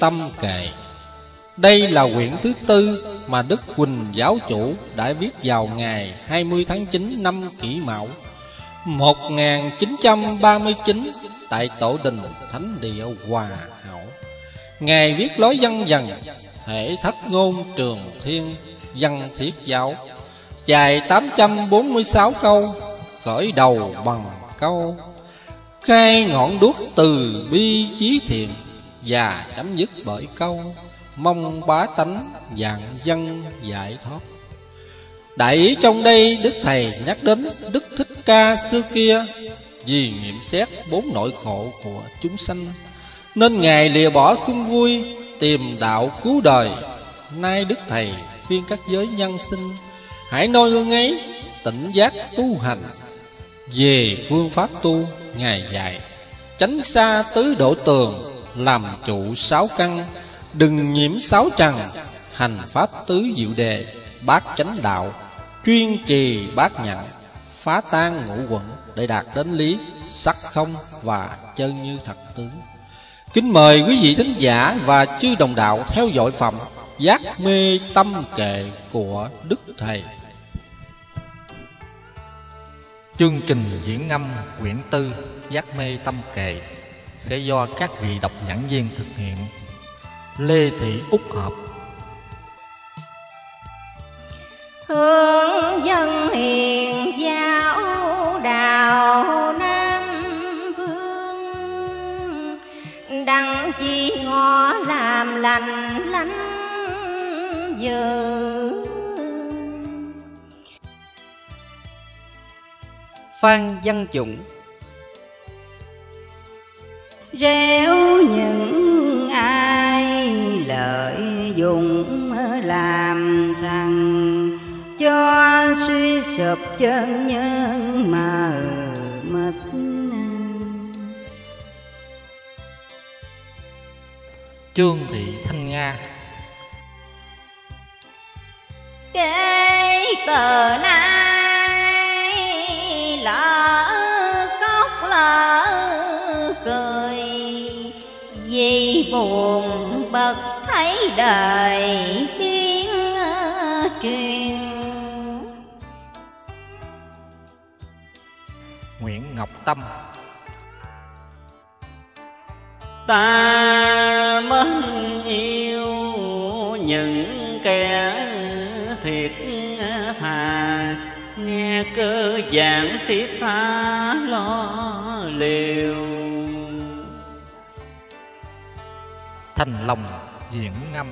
tâm kệ Đây là quyển thứ tư mà Đức Quỳnh giáo chủ đã viết vào ngày 20 tháng 9 năm kỷ mão 1939 tại tổ đình Thánh Địa Hòa Hảo. Ngài viết lối văn dần Hệ thất ngôn trường thiên văn thiết giáo Dài 846 câu, Khởi đầu bằng câu, Khai ngọn đuốc từ bi chí thiện và chấm dứt bởi câu, Mong bá tánh dạng dân giải thoát. Đại ý trong đây Đức Thầy nhắc đến Đức Thích Ca xưa kia, Vì nghiệm xét bốn nội khổ của chúng sanh. Nên Ngài lìa bỏ cung vui, Tìm đạo cứu đời. Nay Đức Thầy khuyên các giới nhân sinh, Hãy noi gương ấy, tỉnh giác tu hành. Về phương pháp tu, Ngài dạy Tránh xa tứ độ tường làm chủ sáu căn, Đừng nhiễm sáu trần Hành pháp tứ diệu đề, Bát chánh đạo, Chuyên trì bát nhận Phá tan ngũ quận Để đạt đến lý Sắc không và chân như thật tướng. Kính mời quý vị thính giả Và chư đồng đạo theo dõi phẩm Giác mê tâm kệ của Đức Thầy. Chương trình diễn ngâm quyển tư Giác mê tâm kệ. Sẽ do các vị độc giảng viên thực hiện. Lê Thị Úc Hợp. Hướng dân hiền giáo đạo Nam Vương Đặng chi ngõ làm lành lánh dự Phan Văn Dụng Rêu những ai lợi dụng làm sằng Cho suy sụp chân nhân mờ mịt Trương Thị Thanh Nga. Kể cờ nay lỡ khóc lỡ buồn bật thấy đời biến truyền. Nguyễn Ngọc Tâm. Ta mến yêu những kẻ thiệt thà. Nghe cơ giảng thiết tha lo liều Thành lòng diễn ngâm.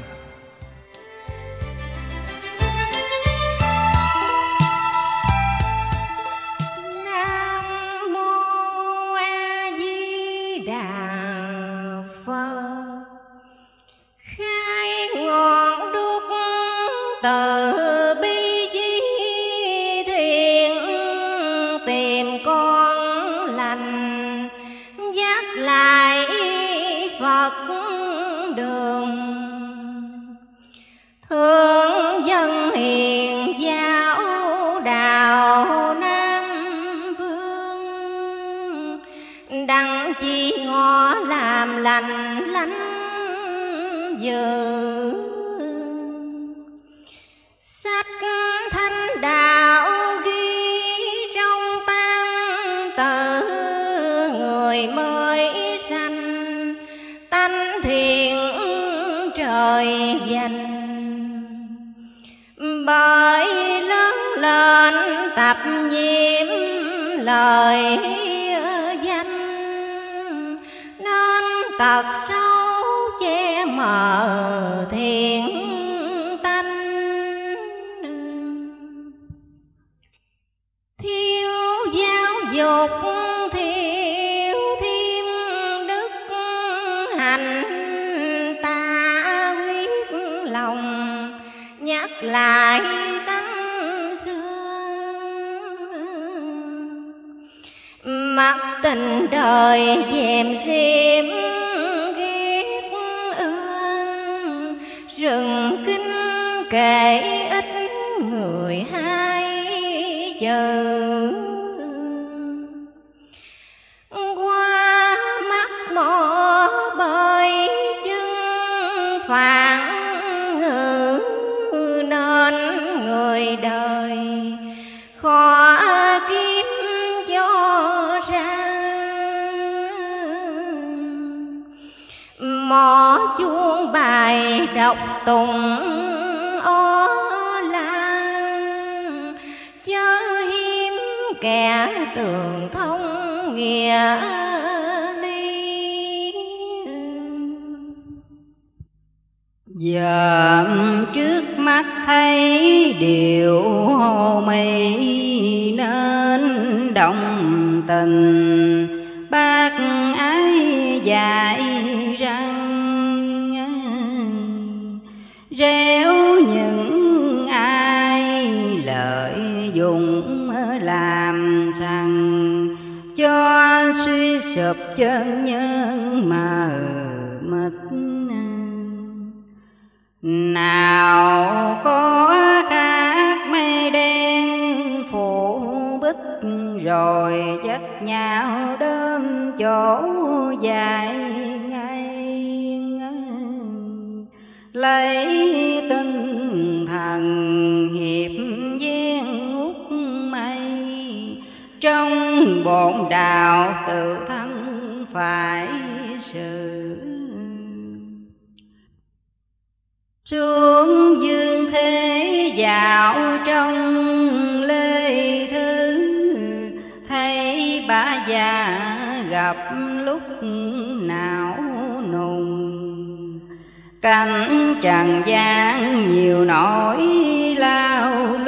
Tập nhiễm lời danh. Nên tật sâu che mờ thiện tánh. Thiếu giáo dục, thiếu thêm đức, hành ta quyết lòng. Nhắc lại tình đời dèm xiêm ghét ương rừng kinh kể ít người hai chờ. Chuông bài đọc tùng ó lan. Chớ hiếm kẻ tường thông nghĩa ly giờ trước mắt thấy điều hồ mị nên động tình. Bác ái dạy dùng làm sằng cho suy sụp chân nhân mờ mịt nào có khác mây đen phủ bích rồi dắt nhau đến chỗ dài ngay lấy tinh thần hiệp trong bổn đạo tự thân phải sự. Xuống dương thế dạo trong lê thư thấy bà già gặp lúc nào nùng. Cảnh trần gian nhiều nỗi lao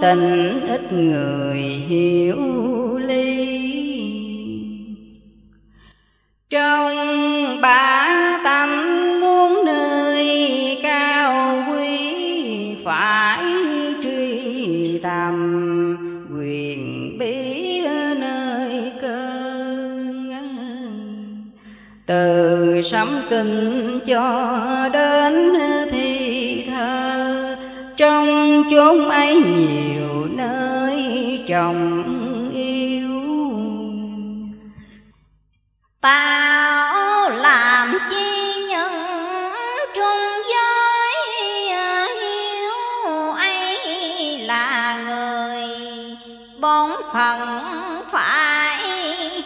tình ít người hiểu ly trong ba tâm muốn nơi cao quý, phải truy tầm quyền bí nơi cơn từ sấm kinh cho đến thi thơ, trong chốn ấy nhiều nơi trồng yêu. Tạo làm chi nhân trung giới à, hiếu ấy là người bổn phận phải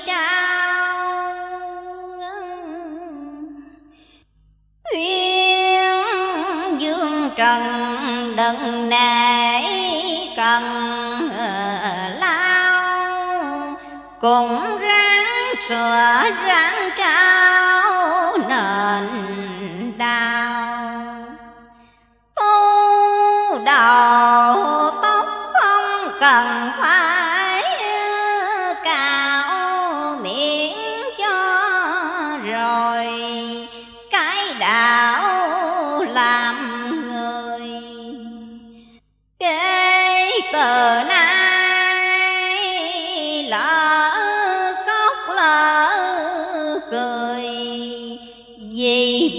trao. Khuyên dương trần đừng nể cần ờ, lao cũng ráng sửa ráng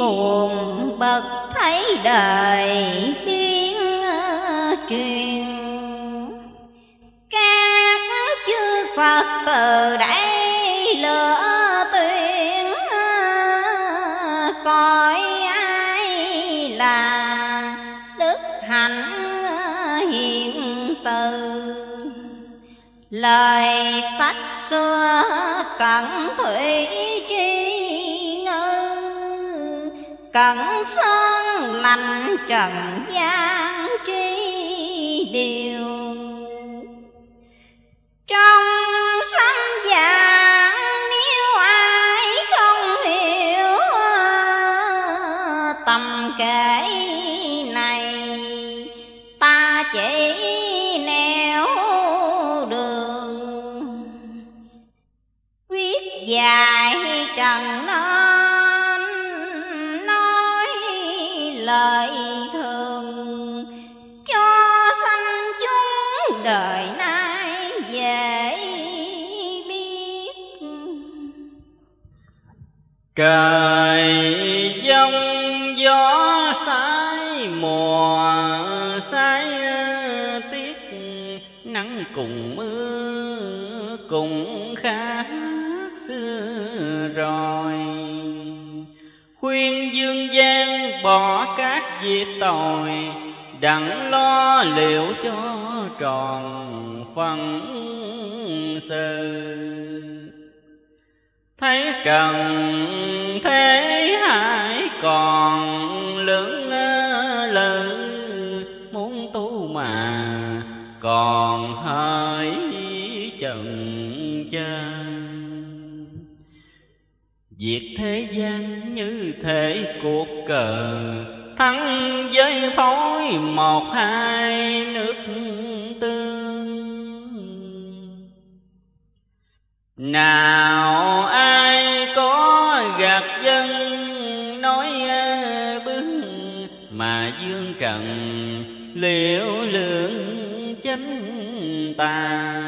buồn bậc thấy đời biến ờ, truyền. Các chư Phật từ đây lửa tuyển ờ, coi ai là đức hạnh ờ, hiện từ. Lời sách xưa cẩn thủy cẩn sơn lành trần gian tri điều. Trong sáng vàng nếu ai không hiểu, tầm kể này ta chỉ nẻo đường. Quyết dài trần Trời giông gió sái mùa sái tiết Nắng cùng mưa cùng khác xưa rồi. Khuyên dương gian bỏ các việc tội đặng lo liệu cho tròn phần sự thấy trần thế hải còn lưỡng lự muốn tu mà còn hơi chần chờ Việc thế gian như thể cuộc cờ, Thắng với thối một hai nước tương. Nào trần liệu lượng chánh ta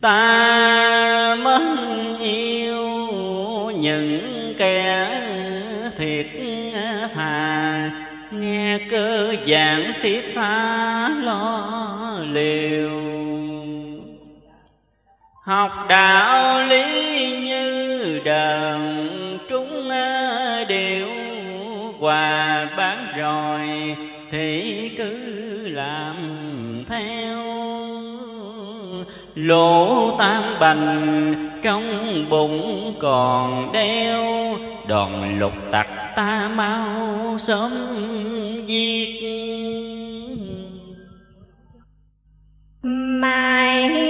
ta mến yêu những kẻ thiệt thà. Nghe cơ giảng thiết tha lo liều. Học đạo lý như đờn rồi thì cứ làm theo. Lỗ tam bành trong bụng còn đeo, đòn lục tặc ta mau sớm giết. Mai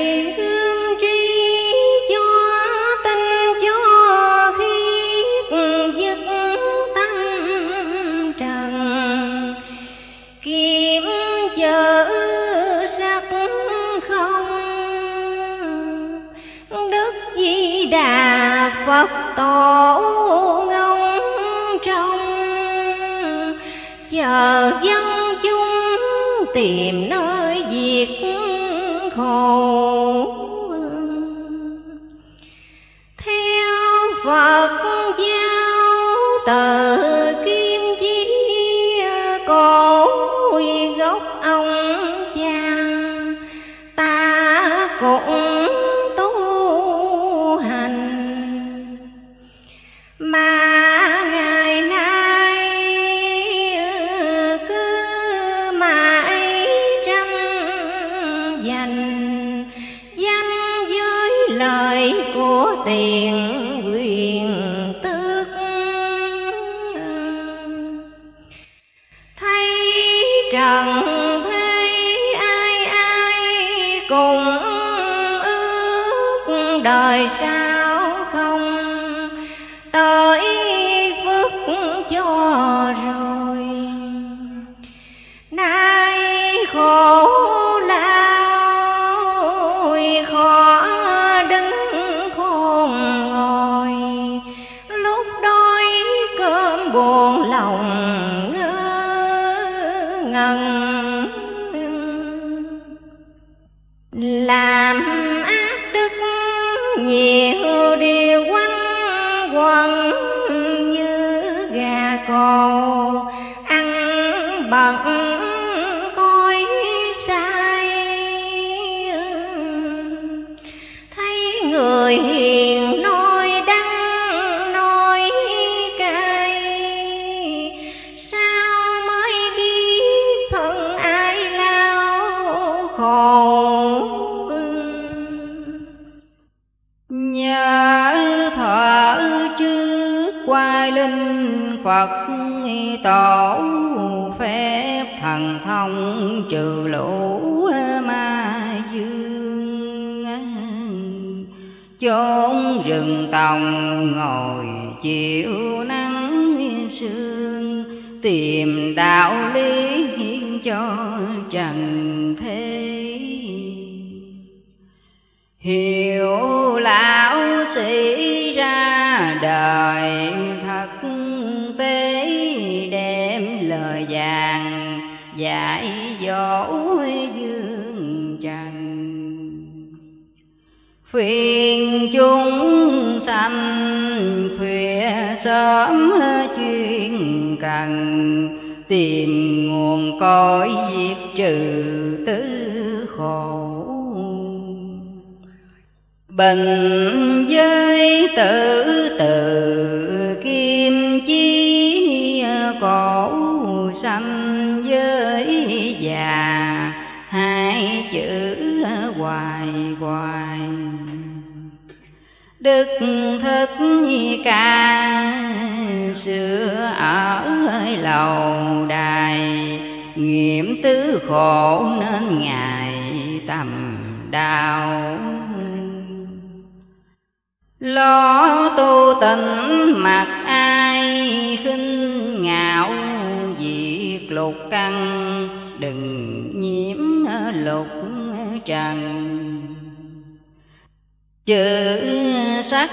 tổ ngông trong chờ dân chúng tìm nơi diệt khổ. Theo Phật giáo từ ăn bận tổ phép thần thông trừ lũ ma dương chốn rừng tòng ngồi chịu nắng sương, tìm đạo lý hiến cho trần thế. Hiểu lão sĩ ra đời phiền chúng sanh khuya sớm chuyên cần tìm nguồn cội diệt trừ tứ khổ. Bình giới tự từ đức thích ca xưa ở lầu đài, nghiệm tứ khổ nên ngài tầm đau lo tu tịnh mặc ai khinh ngạo diệt lục căn, đừng nhiễm lục trần chữ sắc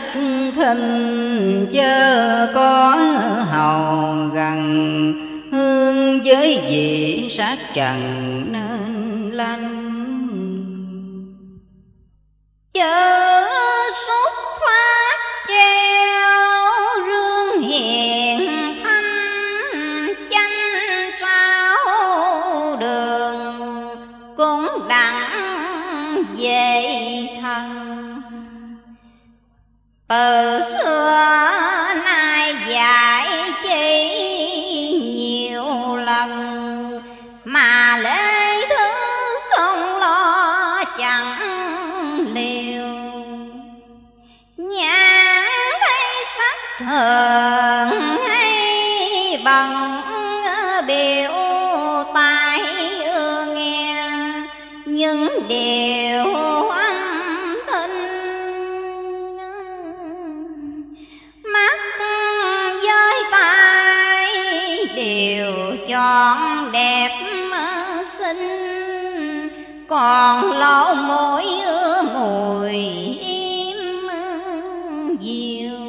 thinh chớ có hầu gần. Hương với vị sát trần nên lanh. Chớ xuất phát treo từ xưa nay dạy chi nhiều lần, mà lễ thứ không lo chẳng liều. Nhãn thấy sắc thời còn lỗ mũi mùi im diều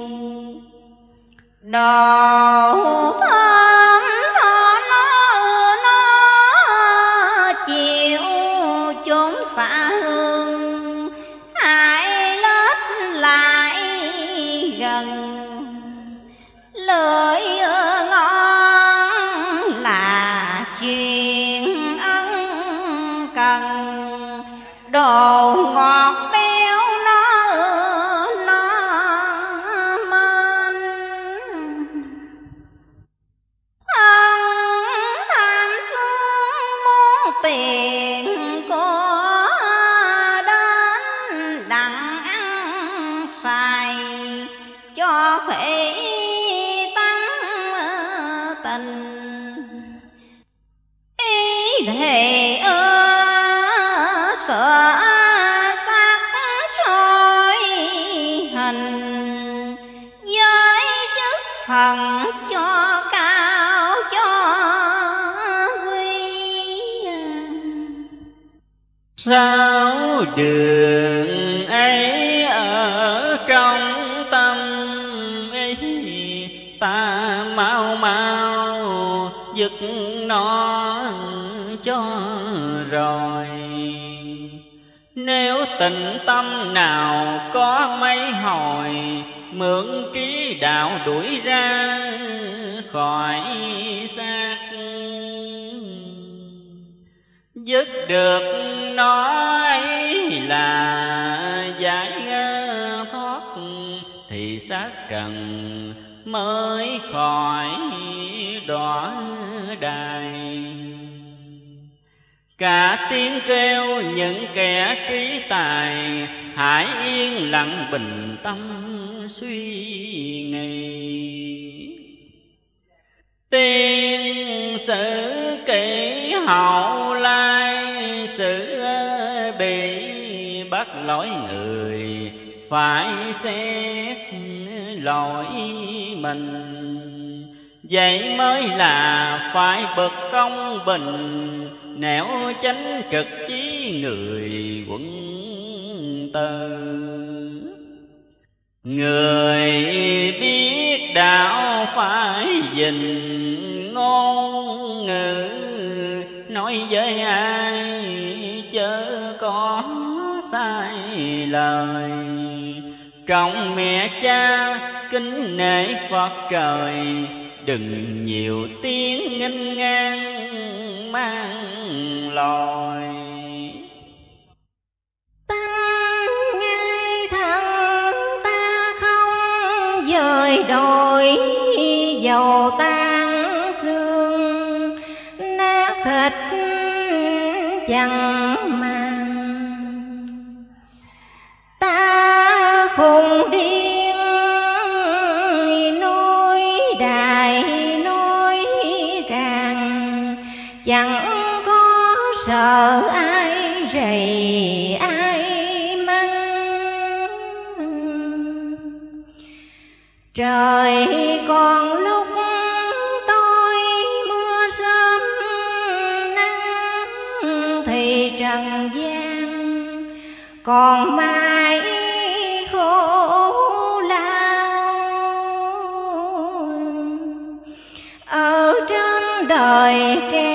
đồ thơm tho nó nó chiều chốn xa hương định tâm nào có mấy hồi, mượn trí đạo đuổi ra khỏi xác. Dứt được nó ấy là giải thoát, thì xác trần mới khỏi đọa đài cả tiếng kêu những kẻ trí tài hãy yên lặng bình tâm suy nghĩ. Tiên sử kỷ hậu lai sự bị bắt lỗi người, phải xét lỗi mình. Vậy mới là phải bậc công bình nẻo chánh trực chí người quận tư người biết đạo phải dình ngôn ngữ, nói với ai chớ có sai lời. Trọng mẹ cha kính nể phật trời đừng nhiều tiếng nghênh ngang mang lòi. Tâm ngay thẳng ta không dời đổi dầu tan xương. Thịt chẳng trời còn lúc tôi mưa sớm nắng, thì trần gian còn mãi khổ lao. Ở trên đời kia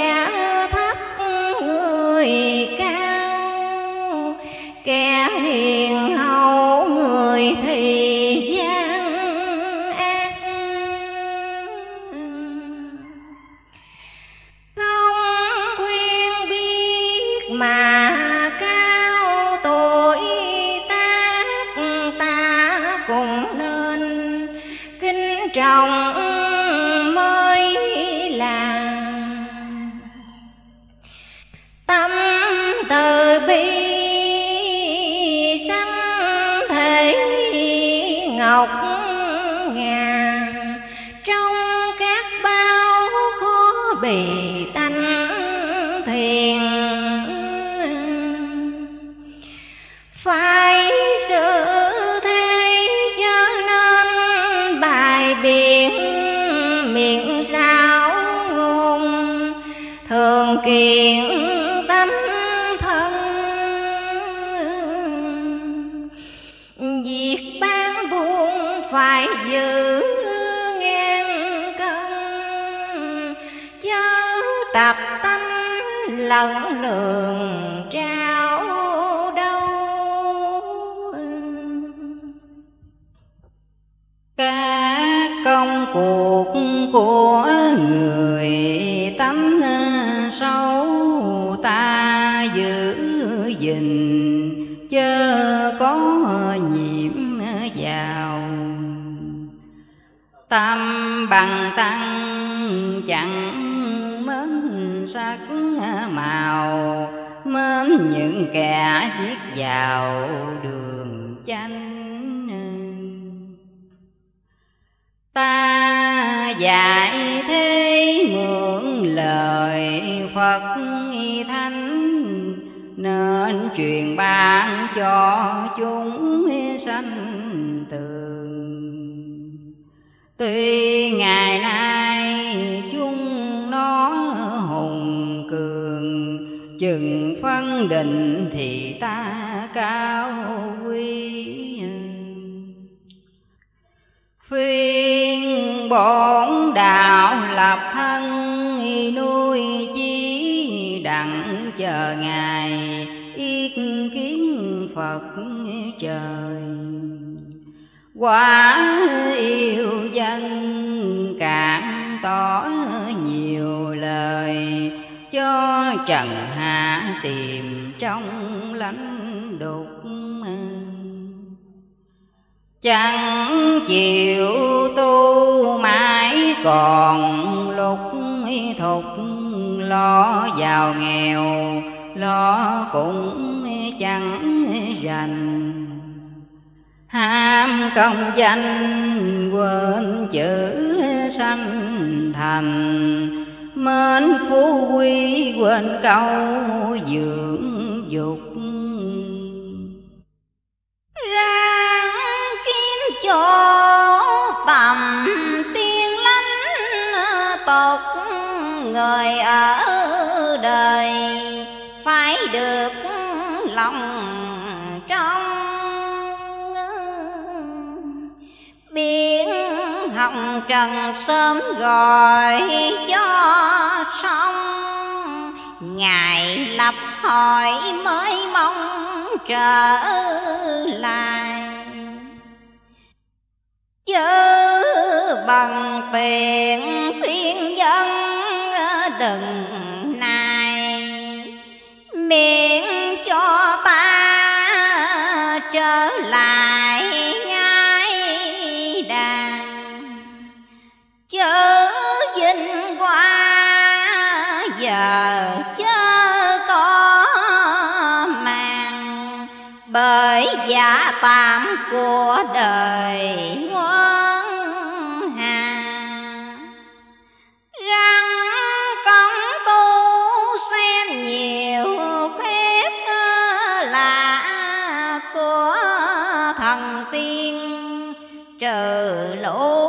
bằng tăng, chẳng mến sắc màu, mến những kẻ biết vào đường chanh. Ta dạy thế mượn lời Phật thánh, nên truyền ban cho chúng sanh tuy ngày nay chúng nó hùng cường, chừng phân định thì ta cao quý phiên bổn đạo lập thân, nuôi chi đặng chờ ngày yết kiến phật trời. Quá yêu dân cạn tỏ nhiều lời, cho trần hạ tìm trong lãnh đục. Chẳng chịu tu mãi còn lục thục, lo giàu nghèo, lo cũng chẳng rành ham công danh quên chữ sanh thành. Mến phú quý quên câu dưỡng dục. Ráng kiếm chỗ tầm tiên lánh tột người ở đời. Phải được lòng ngọc trần sớm gọi cho xong. Ngày lập hỏi mới mong trở lại. Chớ bằng tiền khuyên dân, đừng nài. Miệng chớ có màng. Bởi giả tạm của đời ngoan hà răng công tu xem nhiều phép lạ của thần tiên. Trừ lỗ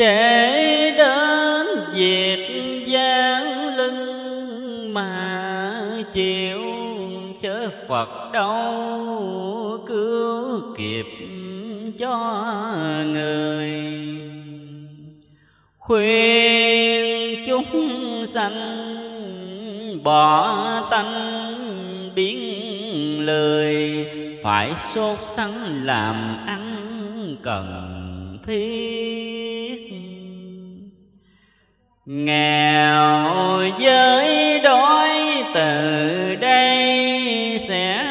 để đến việc gian lưng mà chịu chớ Phật đâu cứu kịp cho người. Khuyên chúng sanh bỏ tánh biến lười phải sốt sắng làm ăn cần thiết nghèo với đói từ đây sẽ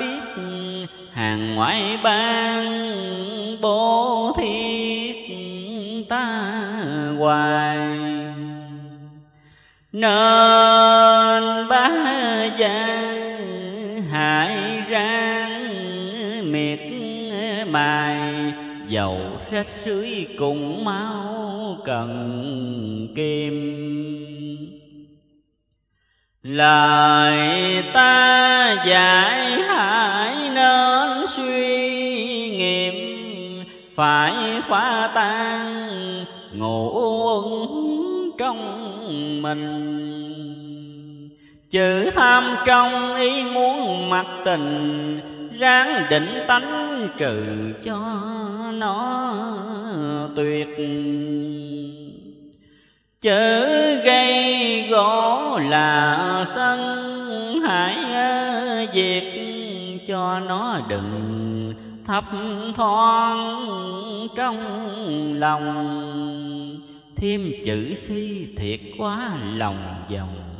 biết hàng ngoại bang bố thiết ta hoài. Nên bá gia hại ráng miệt mài dầu xét sưởi cùng máu cần kim lời ta giải hại nên suy nghiệm, phải phá tan ngộ uẩn trong mình. Chữ tham trong ý muốn mặc tình, ráng định tánh trừ cho nó tuyệt. Chớ gây gỗ là sân hãy diệt cho nó đừng thấp thoáng trong lòng. Thêm chữ si thiệt quá lòng vòng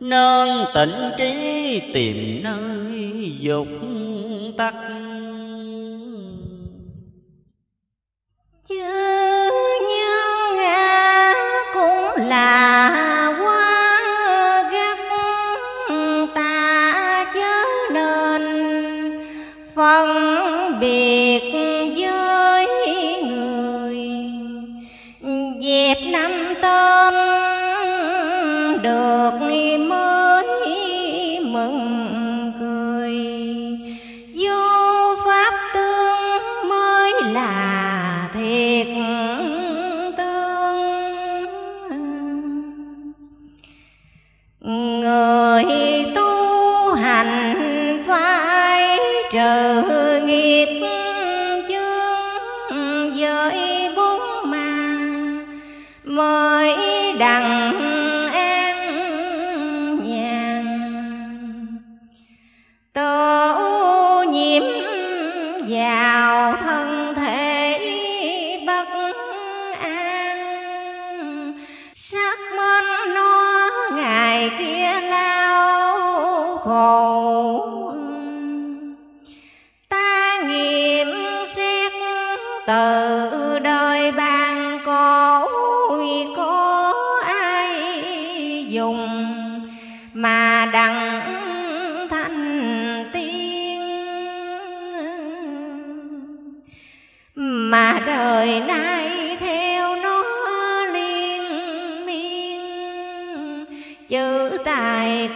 nên tịnh trí tìm nơi dục tắc chữ nhân ngã cũng là quá gấp ta chớ nên phân biệt với người. Dẹp năm tên được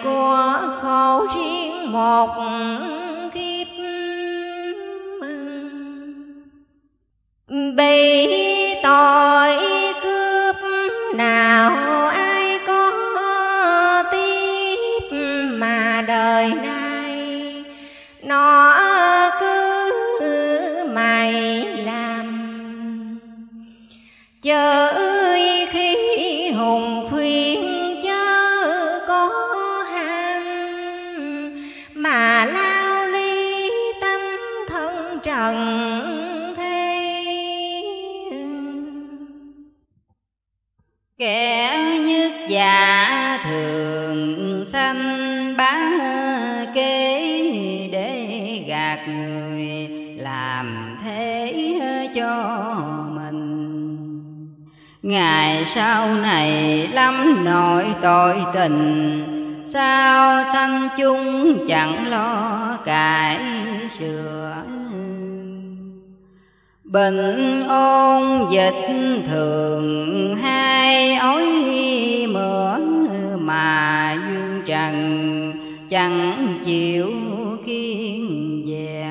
của khổ riêng một kiếp bị tội cướp nào ai có tiếp mà đời nay nó cứ mày làm chờ. Ngày sau này lắm nội tội tình, sao sanh chung chẳng lo cải sửa Bình ôn dịch thường, hai ối mượn mà dương trần, chẳng chịu kiên dè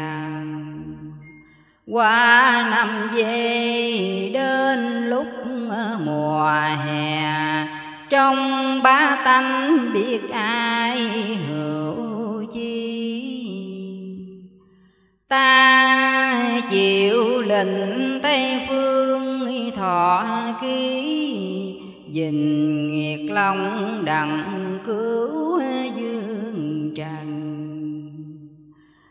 qua năm giây trong ba tánh biết ai hữu chi. Ta chịu lệnh tây phương thọ ký, dình nghiệt lòng đặng cứu dương trần.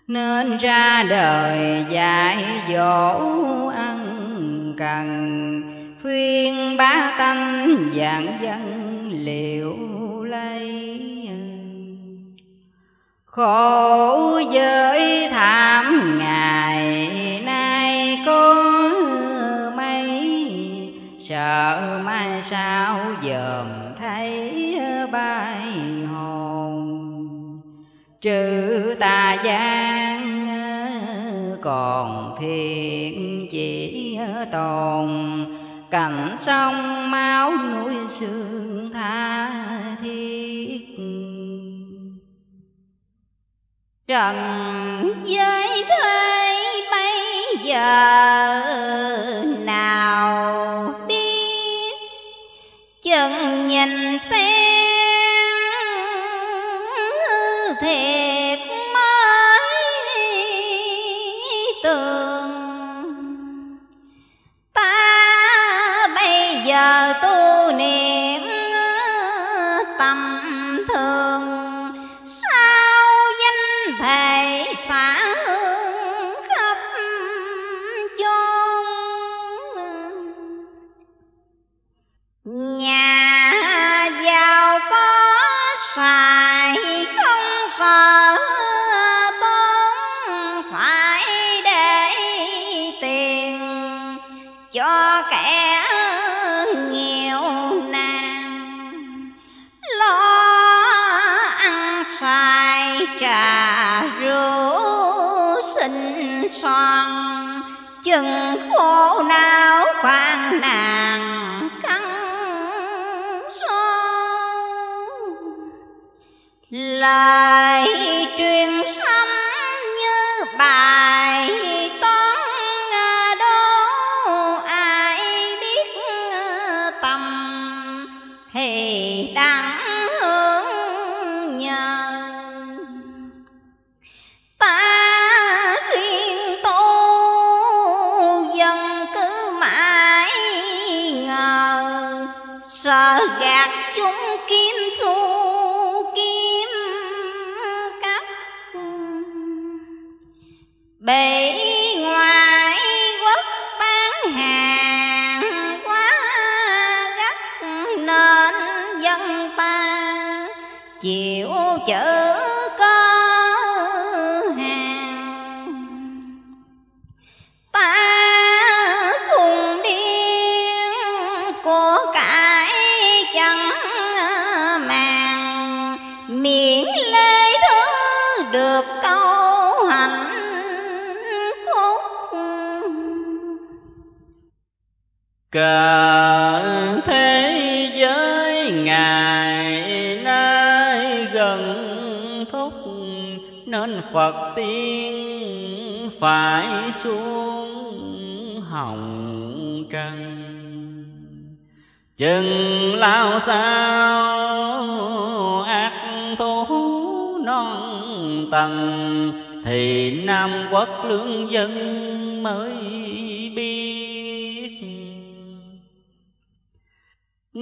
Nên ra đời dạy dỗ ăn cần, khuyên bá tánh dạng dân liệu lấy khổ giới thảm ngày nay có mấy? Sợ mai sao dòm thấy bay hồn. Trừ tà gian còn thiện chỉ tồn cảnh sông máu núi sương tha thiết. Trần giới thế bây giờ nào biết? Chân nhìn xem lời bể ngoài quốc bán hàng quá gắt nên dân ta chịu chữ cả thế giới ngày nay gần thúc nên phật tiên phải xuống hồng trần. Chừng lao sao ác thú non tầng thì nam quốc lương dân mới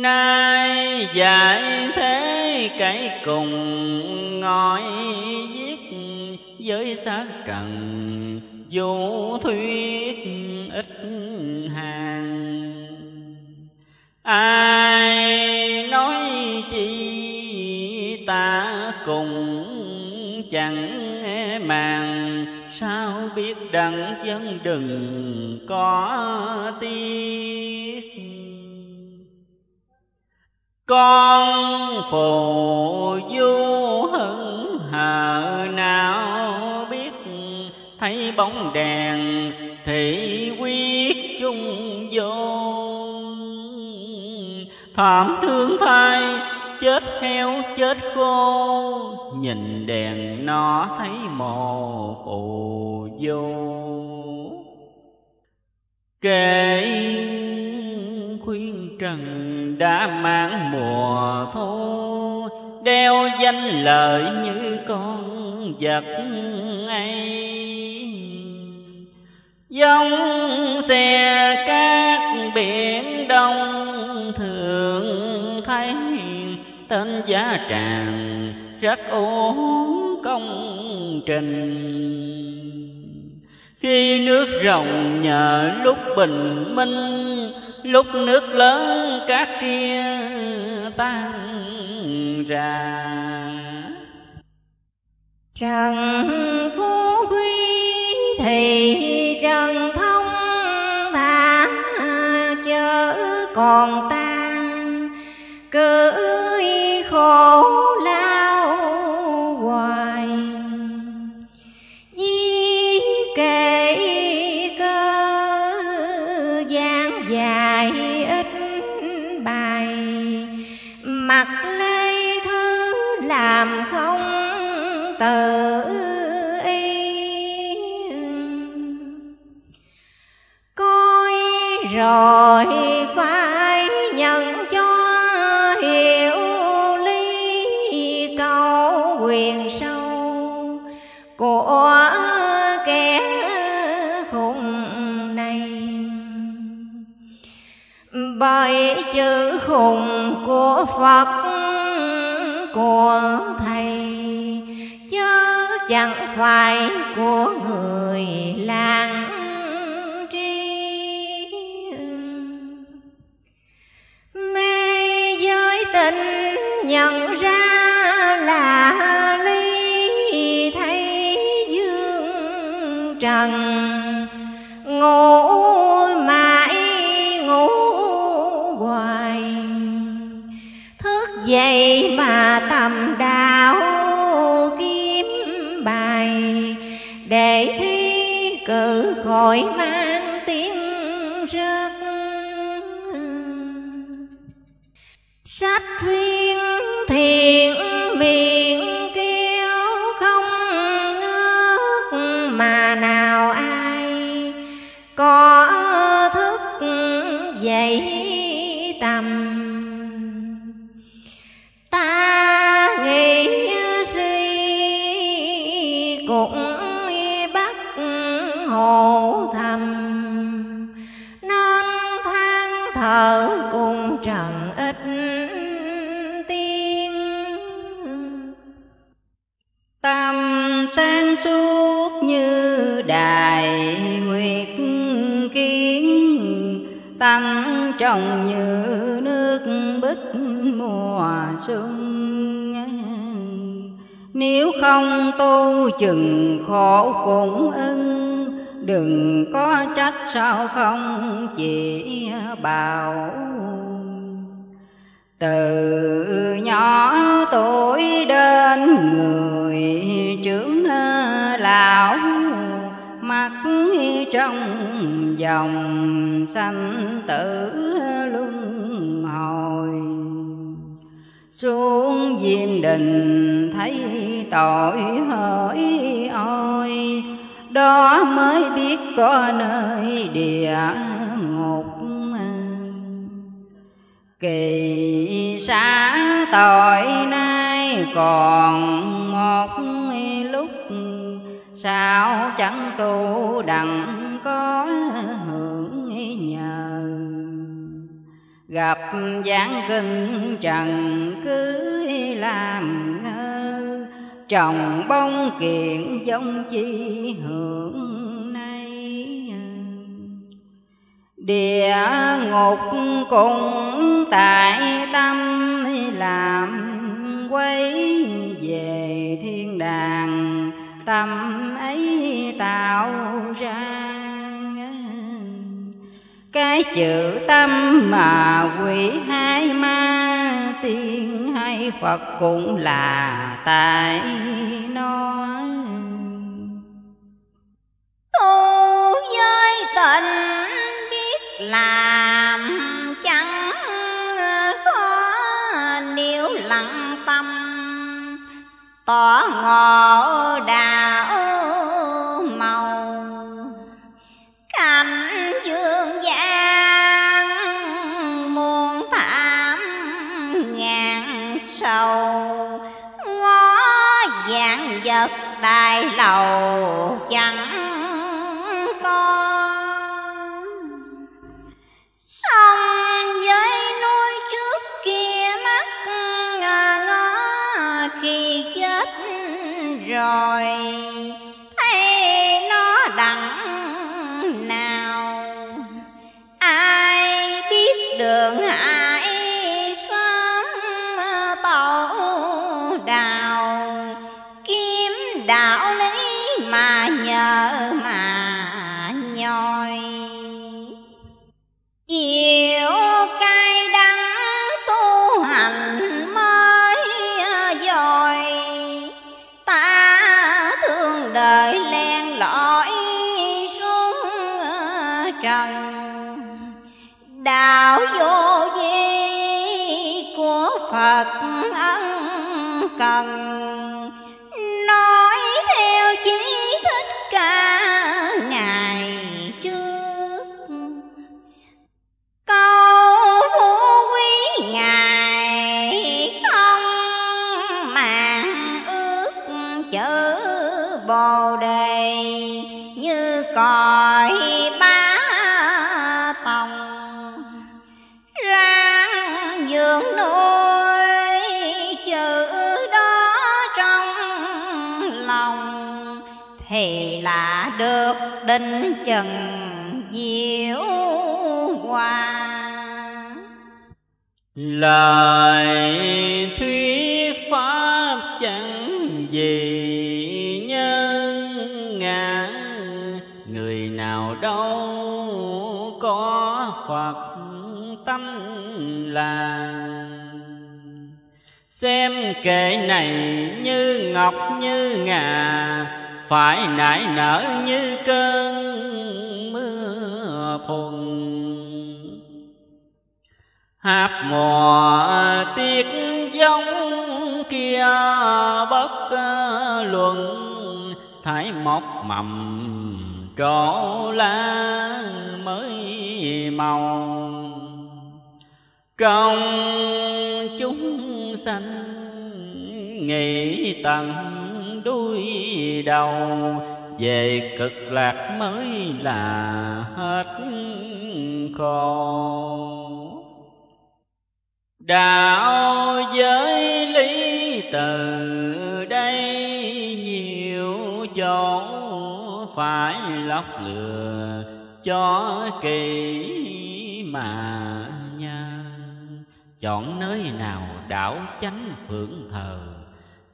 nay dạy thế cái cùng ngồi viết với xác trần vô thuyết ít hàng. Ai nói chi ta cùng chẳng màng, sao biết đặng dân đừng có tiếc con phù du hận hờ nào biết thấy bóng đèn thì quyết chung vô. Thảm thương thay, chết heo chết khô, nhìn đèn nó thấy mồ phù vô kể trần đã mang mùa thu, đeo danh lợi như con vật ấy. Giống xe cát biển đông, thường thấy tên giá tràng rất ổn công trình khi nước rồng nhờ lúc bình minh, lúc nước lớn các kia tan ra trần phú quý thì trần thông thả chớ còn tan. Cứ khổ là tự coi rồi phải nhận cho hiểu lý câu quyền sâu của kẻ khùng này. Bởi chữ khùng của phật của thầy chớ chẳng phải của người làng tri mê giới tình nhận ra là ly thấy dương trần. Ngủ mãi ngủ hoài, thức dậy mà tầm đà cớ khỏi mang. Chừng khổ cũng ưng. Đừng có trách sao không chỉ bảo. Từ nhỏ tuổi đến người trưởng lão, mắt trong dòng sanh tử luân hồi. Xuống diêm đình thấy tội hỡi ôi. Đó mới biết có nơi địa ngục. Kỳ xã tội nay còn một lúc, sao chẳng tu đặng có hưởng nhờ? Gặp giảng kinh trần cứ làm ngơ trồng bông kiện giống chi hưởng nay. Địa ngục cũng tại tâm làm quay về thiên đàng, tâm ấy tạo ra cái chữ tâm mà quỷ hai ma tiên hay phật cũng là tại nó. Tu với tình biết làm chẳng có nếu lặng tâm. Tỏ ngộ đạo dạng đại lầu chẳng có. Sông với núi trước kia mắt ngó khi chết rồi. Tinh trần diệu hoa lời thuyết pháp chẳng gì nhân ngã. Người nào đâu có phật tâm là. Xem kệ này như ngọc như ngà phải nảy nở như cơn mưa thuần. Hạp mùa tiết giống kia bất luận thái mọc mầm trổ lá mới màu. Trong chúng sanh nghĩ tận đuôi đầu. Về cực lạc mới là hết khổ. Đạo giới lý từ đây nhiều chỗ phải lóc lừa cho kỳ mà nha chọn nơi nào đảo chánh phượng thờ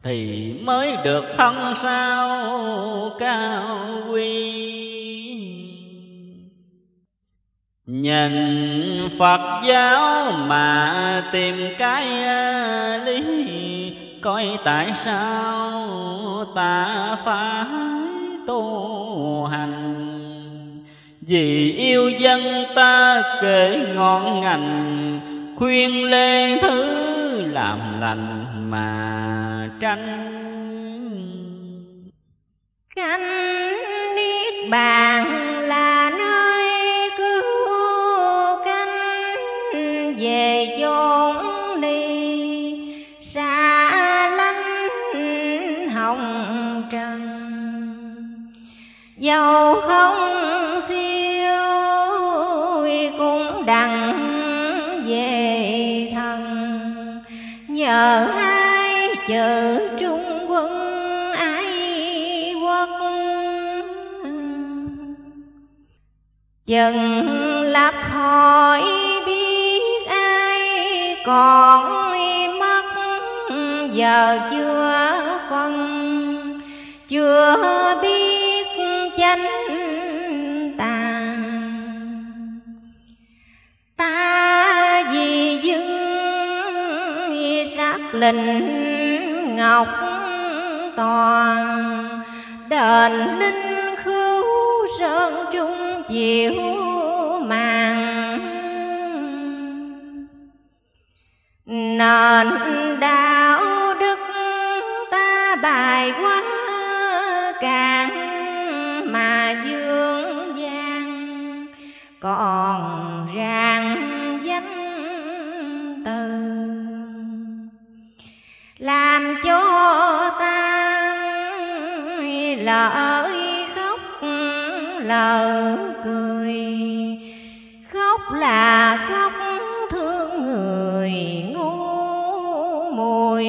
thì mới được thân sao cao quy Nhìn Phật giáo mà tìm cái à, lý, Coi tại sao ta phải tu hành? Vì yêu dân ta kể ngọn ngành, Khuyên lê thứ làm lành mà tranh. Canh đi Bàn là nơi cứu cánh về chốn đi. Xa lánh hồng trần dầu không siêu, cũng đặng về thần. Nhờ hai chữ trung quân ái quốc? Chừng lập hỏi biết ai còn mất giờ chưa phân, chưa biết chánh tàn ta vì dưng sát linh ngọc toàn. Đền linh khứu sơn trung chiều màng. Nền đạo đức ta bài quá càng mà dương gian. Còn lời khóc lờ cười. Khóc là khóc thương người ngu mùi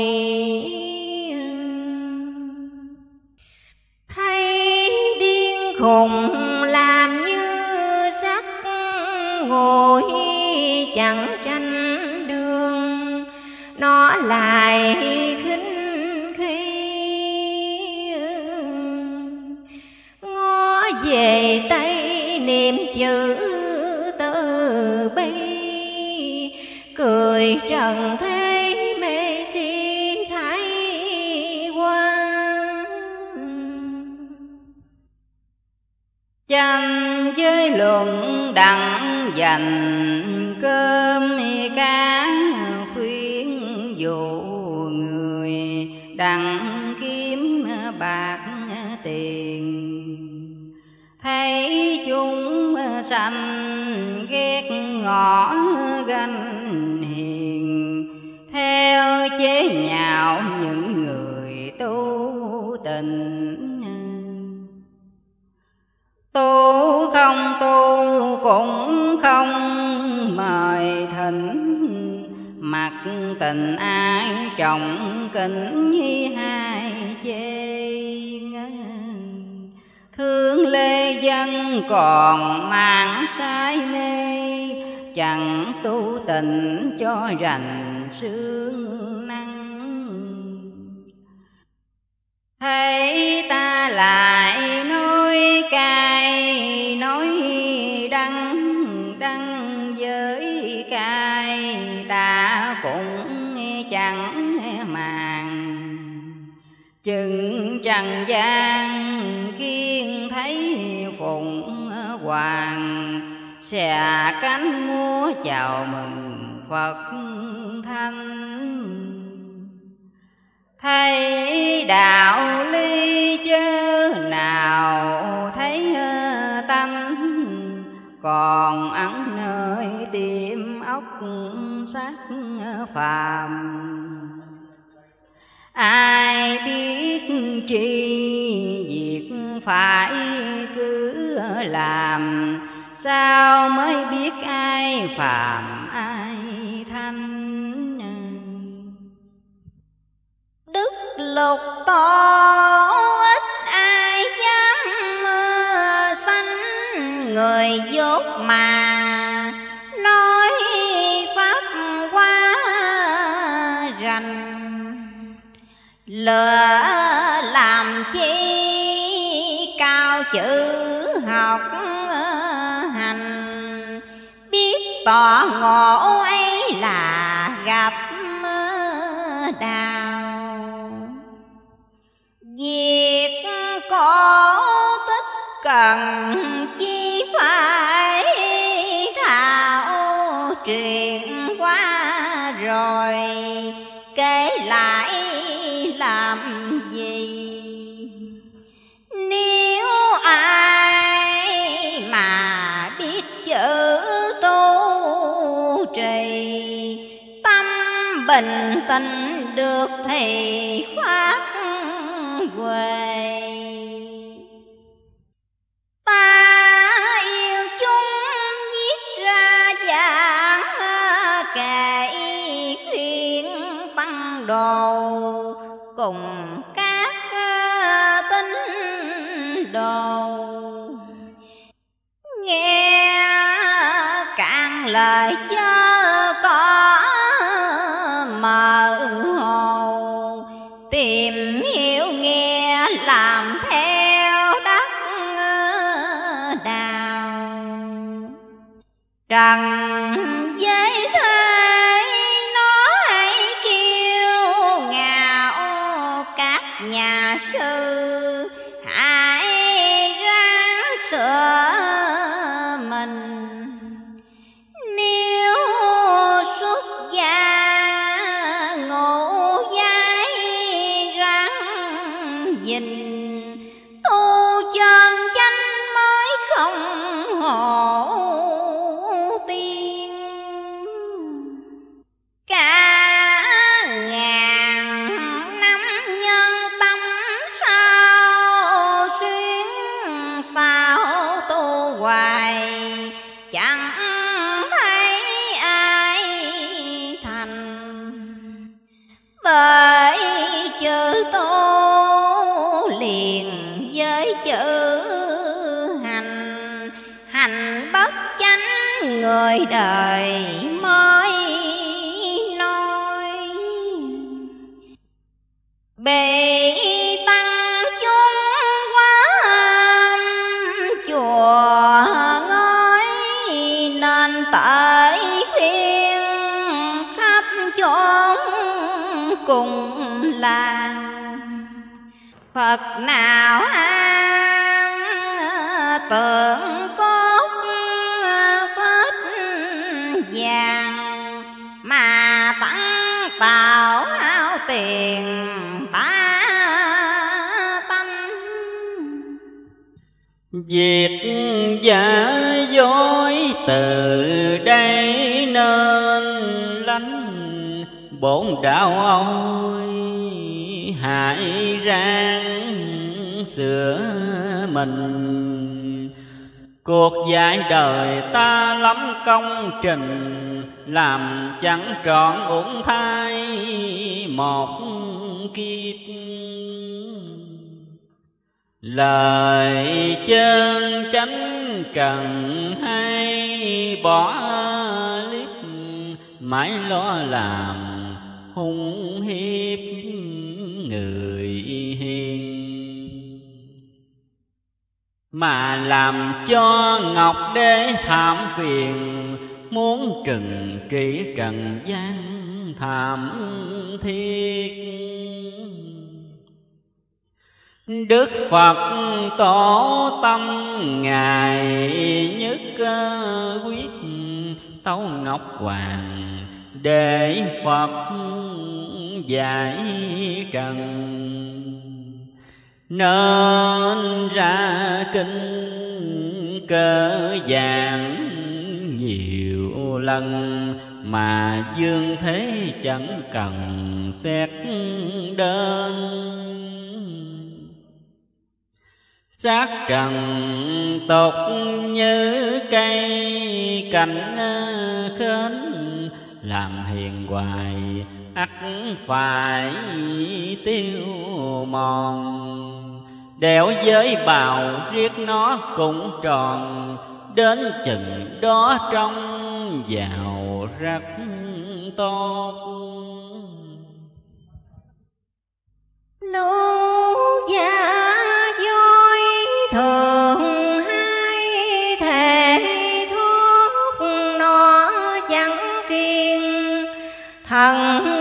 thấy điên khùng làm như sắc ngồi chẳng tranh đường. Nó lại dữ chữ từ bi cười trần thế mê si thái quan Chăm với luận đặng dành cơm cá khuyên dụ người đặng kiếm bạc tiền thấy chúng sanh ghét ngõ ganh hiền, theo chế nhạo những người tu tình. Tu không tu cũng không mời thỉnh mặt tình ai trọng kính như hai chê thương lê dân còn mang sai mê, chẳng tu tình cho rành sương năng thấy ta lại nói cay, nói đắng đắng với cay, ta cũng chẳng màng. Chừng trần gian khiên thấy phụng hoàng. Xà cánh múa chào mừng phật thanh. Thấy đạo ly chớ nào thấy tâm còn ăn nơi tiệm ốc sắc phàm. Ai biết tri gì phải cứ làm. Sao mới biết ai phàm, ai thanh? Đức lục to ít ai dám sanh. Người dốt mà nói pháp quá rành. Lừa tỏ ngộ ấy là được thì khoa sửa mình. Cuộc dạy đời ta lắm công trình, Làm chẳng trọn uổng thai một kiếp. Lời chân chánh cần hay bỏ liếp, Mãi lo làm hung hiếp. Mà làm cho Ngọc Đế thảm phiền, Muốn trừng trị trần gian thảm thiết. Đức Phật tổ tâm Ngài nhất ờ, quyết Tấu Ngọc Hoàng, để Phật giải trần. Nên ra kinh cơ giảng nhiều lần Mà dương thế chẳng cần xét đơn. Xác trần tục như cây cành khến Làm hiền hoài, ắt phải tiêu mòn. Đẻo giới bào riết nó cũng tròn, Đến chừng đó trong vào rất tốt. Nô gia vui thường hay thể thuốc nó chẳng kiên thần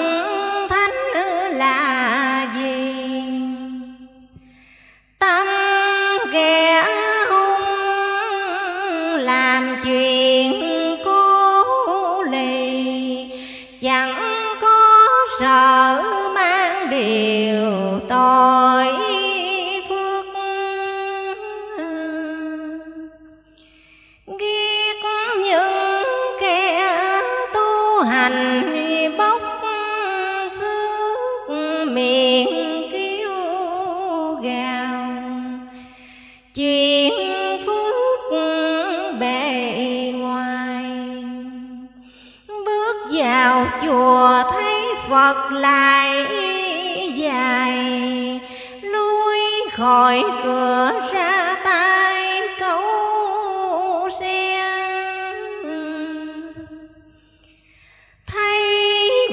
khỏi cửa ra tay câu sen thấy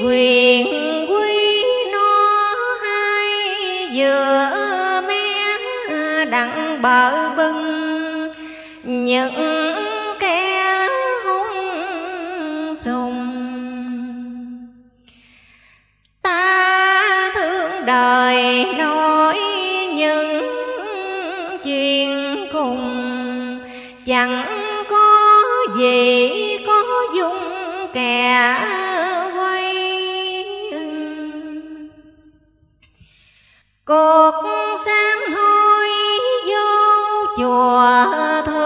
quyền quy nó hai giữa mé đặng bờ bưng những cuộc sám hối vô chùa thơ.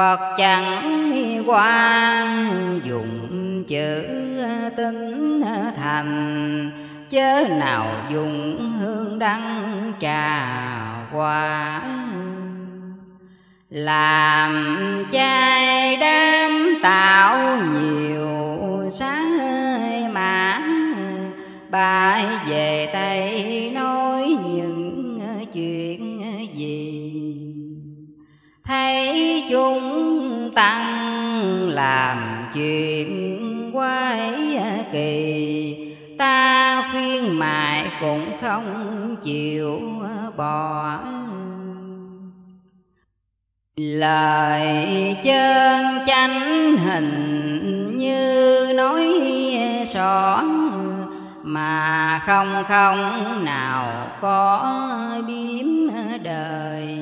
Phật chẳng qua dùng chữ tính thành, chớ nào dùng hương đăng trà hoa. Làm chai đám tạo nhiều sáng mã bài về tây nói thấy chúng tăng làm chuyện quái kỳ, ta khuyên mãi cũng không chịu bỏ. Lời chân chánh hình như nói rõ, mà không không nào có biếm đời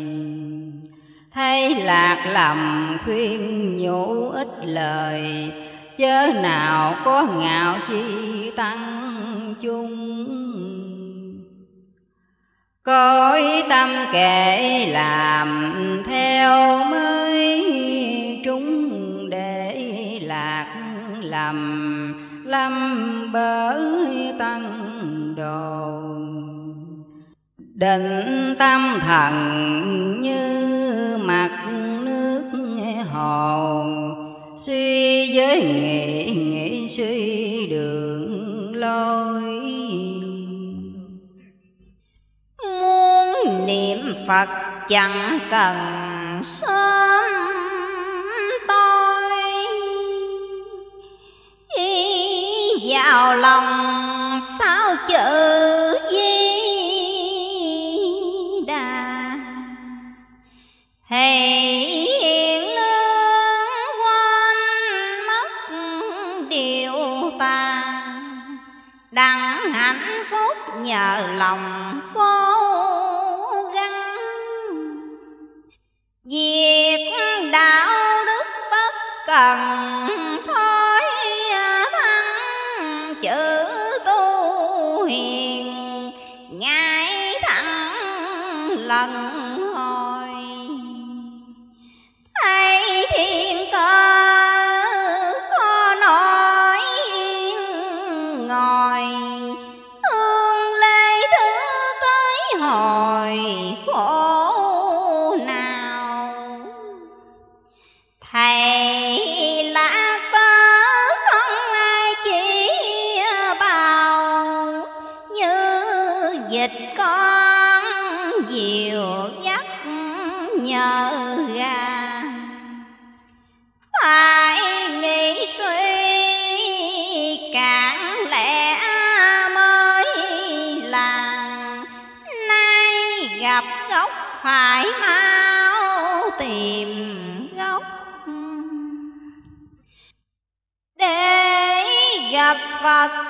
hay lạc lầm khuyên nhủ ít lời, chớ nào có ngạo chi tăng chung. Cõi tâm kệ làm theo mới trúng để lạc lầm, lâm bởi tăng đồ. Định tâm thần như mặt nước hồ suy với nghĩ nghĩ suy đường lối. Muốn niệm phật chẳng cần sớm tôi ý vào lòng sao chữ gì hãy lương quên mất điều ta đặng hạnh phúc nhờ lòng cố gắng. Việc đạo đức bất cần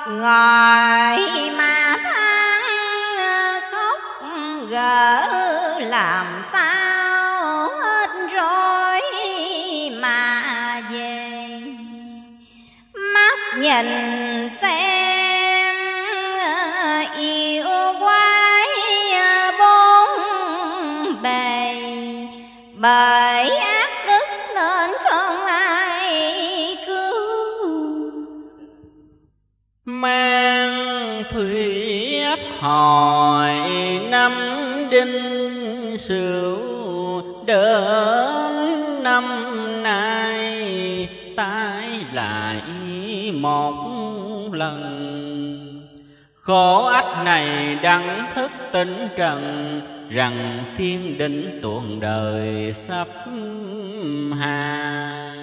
ngồi mà than khóc gỡ làm sao hết rồi mà về. Mắt nhìn xem yêu quái bốn bề bờ hỏi năm đinh sửu đến năm nay, tái lại một lần. Khổ ách này đặng thức tỉnh trần, rằng thiên định tuần đời sắp hà.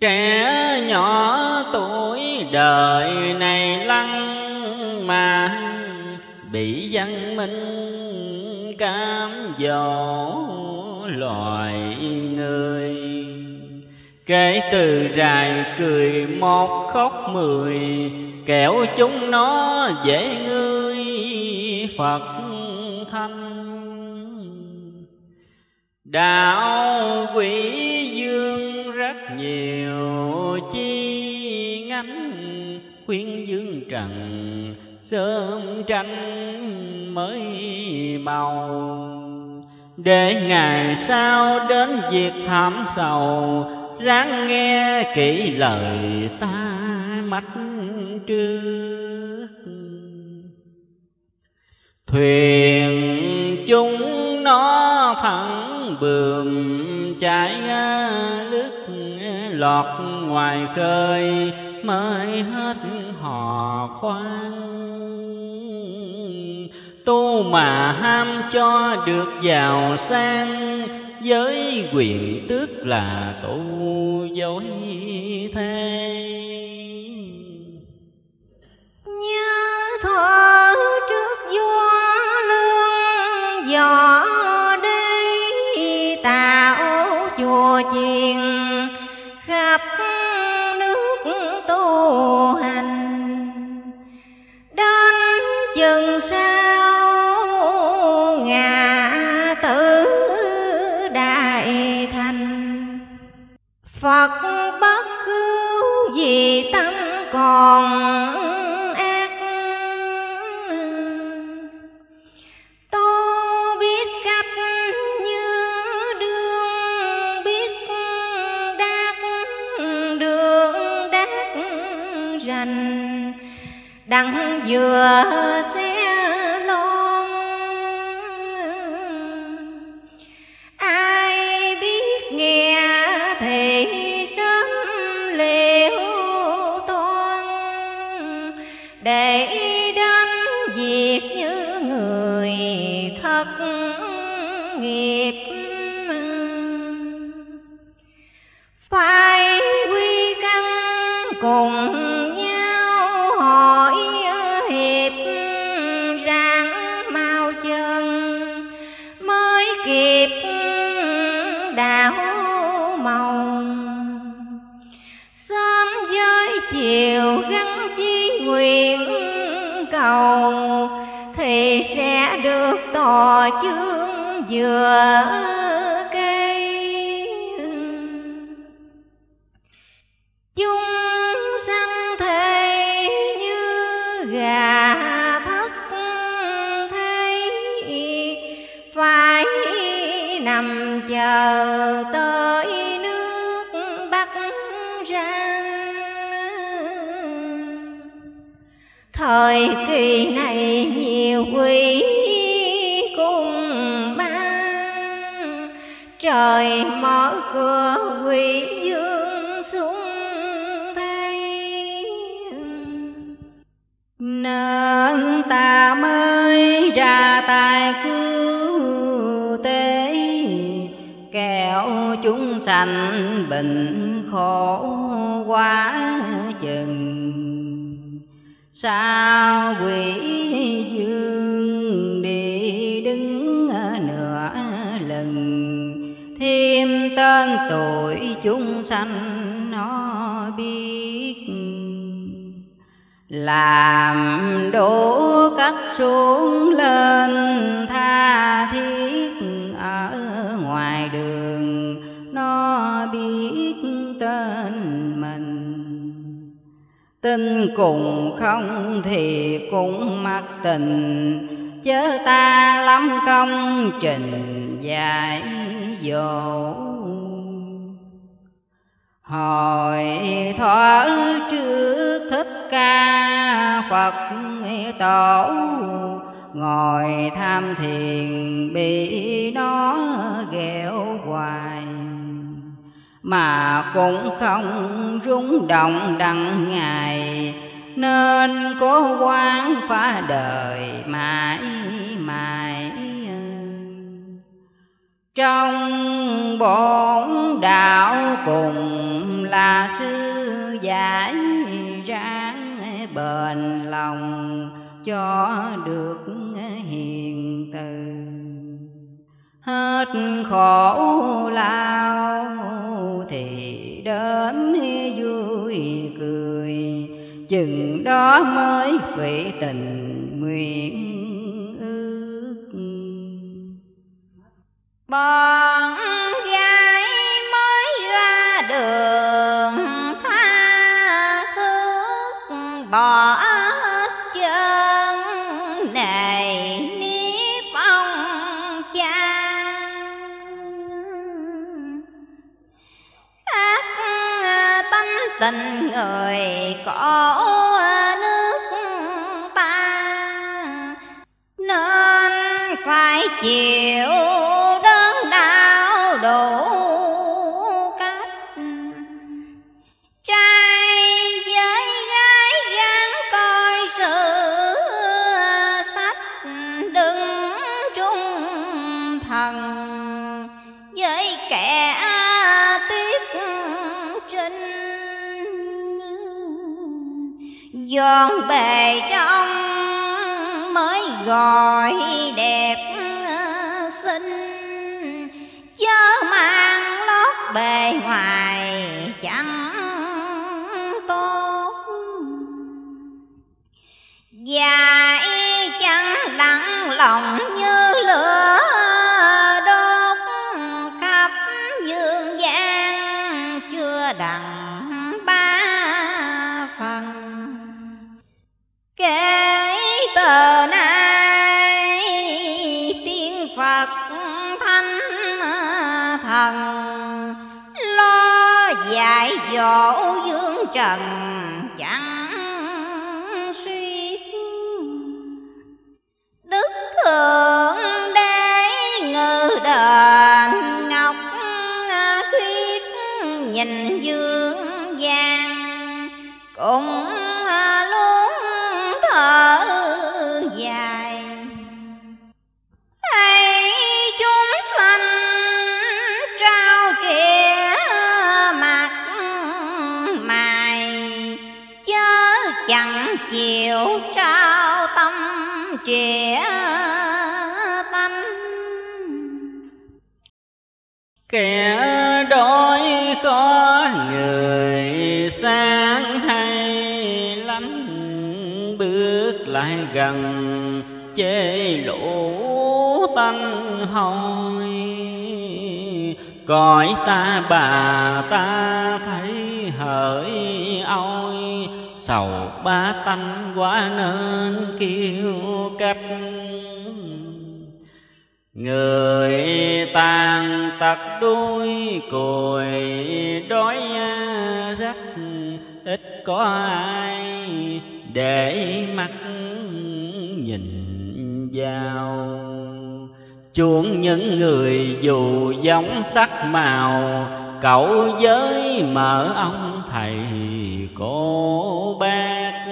Trẻ nhỏ tuổi đời này lăng mà bị văn minh cám dỗ loài người. Kể từ rài cười một khóc mười, kẻo chúng nó dễ ngươi phật thanh. Đạo quỷ dương rất nhiều chi ngánh khuyên dương trần sớm tranh mới màu. Để ngày sau đến việc thảm sầu, ráng nghe kỹ lời ta mách trước. Thuyền chúng nó thẳng bườm, chảy lướt lọt ngoài khơi mới hết hò khoan. Tu mà ham cho được giàu sang, với quyền tước là tu dối thế nhớ thôi. Vì tâm còn ác. Tôi biết cách như đường, biết đắc đường đắc rành. Đặng vừa xe trời mở cửa quỷ dương xuống thay nên ta mới ra tay cứu tế. Kẻo chúng sanh bệnh khổ quá chừng. Sao quỷ dương ơn tội chúng sanh nó biết. Làm đủ cách xuống lên tha thiết ở ngoài đường, nó biết tên mình. Tin cùng không thì cũng mặc tình, chớ ta lắm công trình dài dột hồi thuở trước thích ca, phật tổ, ngồi tham thiền bị nó ghẹo hoài. Mà cũng không rung động đặng ngày nên cố quán phá đời mãi mãi trong bổn đạo cùng là sư giải ráng bền lòng cho được hiền từ. Hết khổ lao thì đến vui cười, chừng đó mới phỉ tình nguyện bọn gái mới ra đường tha thước, bỏ hết chân này nếp ông cha khác tánh tình người có nước ta, nên phải chịu gọi dương lại gần chế lũ tanh hôi cõi ta bà ta thấy hỡi ôi, sầu ba tanh quá nên kêu cách. Người tàn tật đuôi cùi đói à, rách ít có ai để mắt nhìn vào chuộng những người dù giống sắc màu, cậu với mở ông thầy cô bác.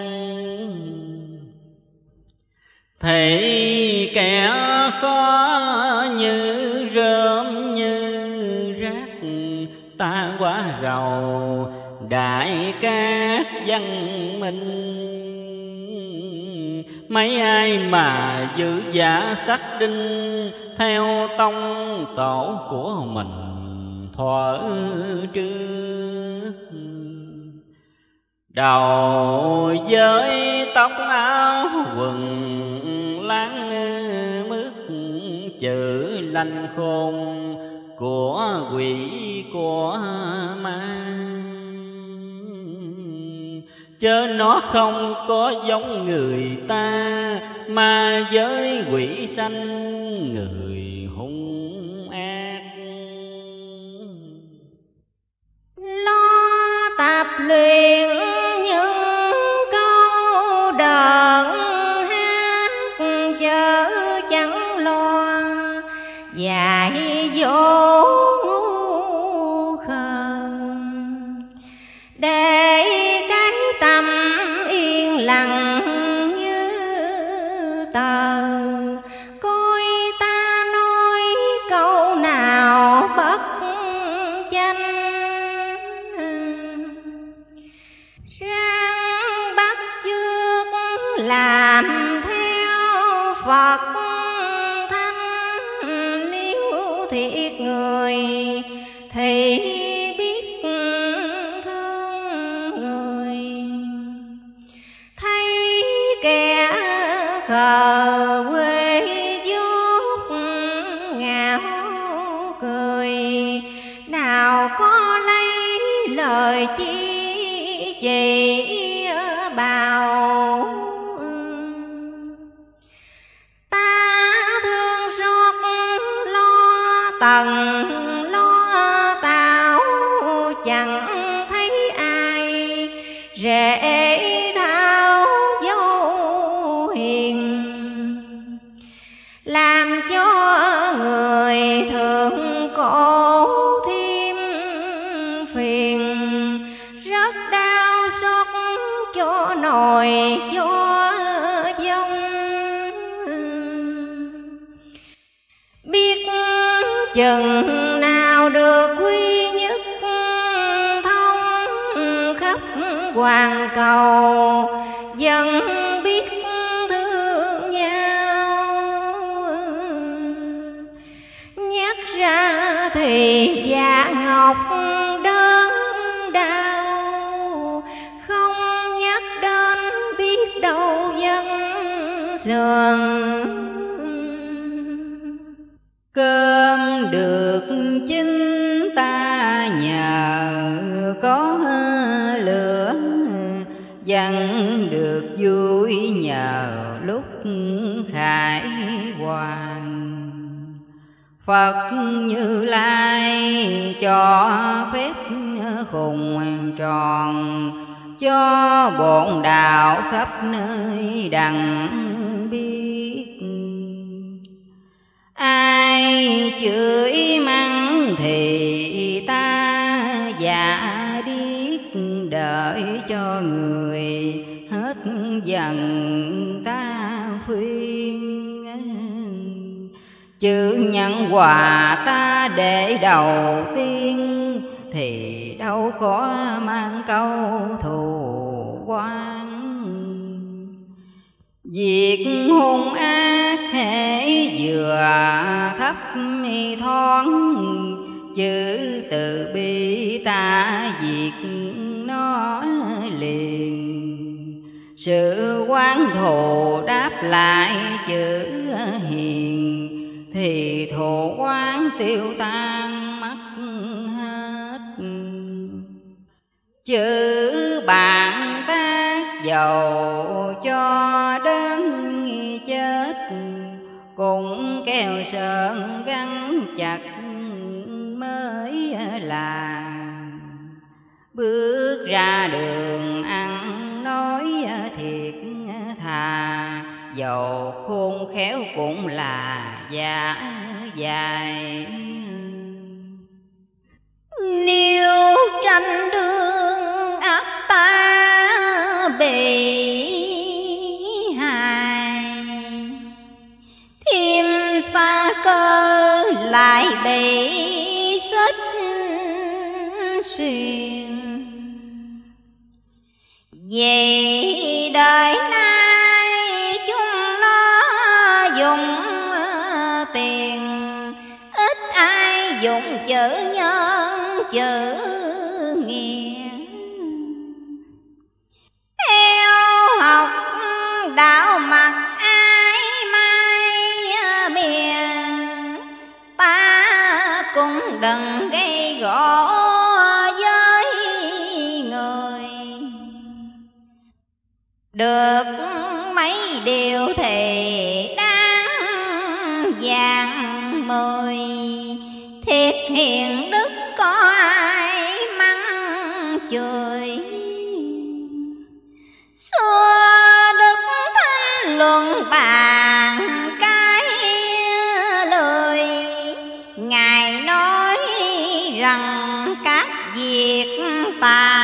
Thì kẻ khó như rơm như rác, ta quá giàu đại cát văn minh mấy ai mà giữ giả sắc đinh theo tông tổ của mình, thuở trước. Đầu với tóc áo quần láng mướt chữ lanh khôn của quỷ của ma chớ nó không có giống người ta, mà giới quỷ sanh người hung ác. Lo tập luyện Quan cầu. Dặn được vui nhờ lúc khải hoàng. Phật Như Lai cho phép khùng tròn cho bổn đạo khắp nơi đặng biết. Ai chửi mắng thì đợi cho người hết dần ta khuyên. Chữ nhận quà ta để đầu tiên, thì đâu có mang câu thù quan Việc hung ác thể vừa thấp thoáng, Chữ từ bi ta diệt nó liền. Sự quán thù đáp lại chữ hiền, Thì thù quán tiêu tan mất hết. Chữ bạn tác dầu cho đến chết, Cũng keo sơn gắn chặt mới là Bước ra đường ăn nói thiệt thà, Dầu khôn khéo cũng là giả dài Nếu tranh đương ác ta bị hại, Thêm xa cơ lại bị xuất xuyên vì đời nay được mấy điều thì đáng vàng mười thiệt hiền đức có ai mắng chửi. Xưa đức thanh luận bàn cái lời, ngài nói rằng các việc tại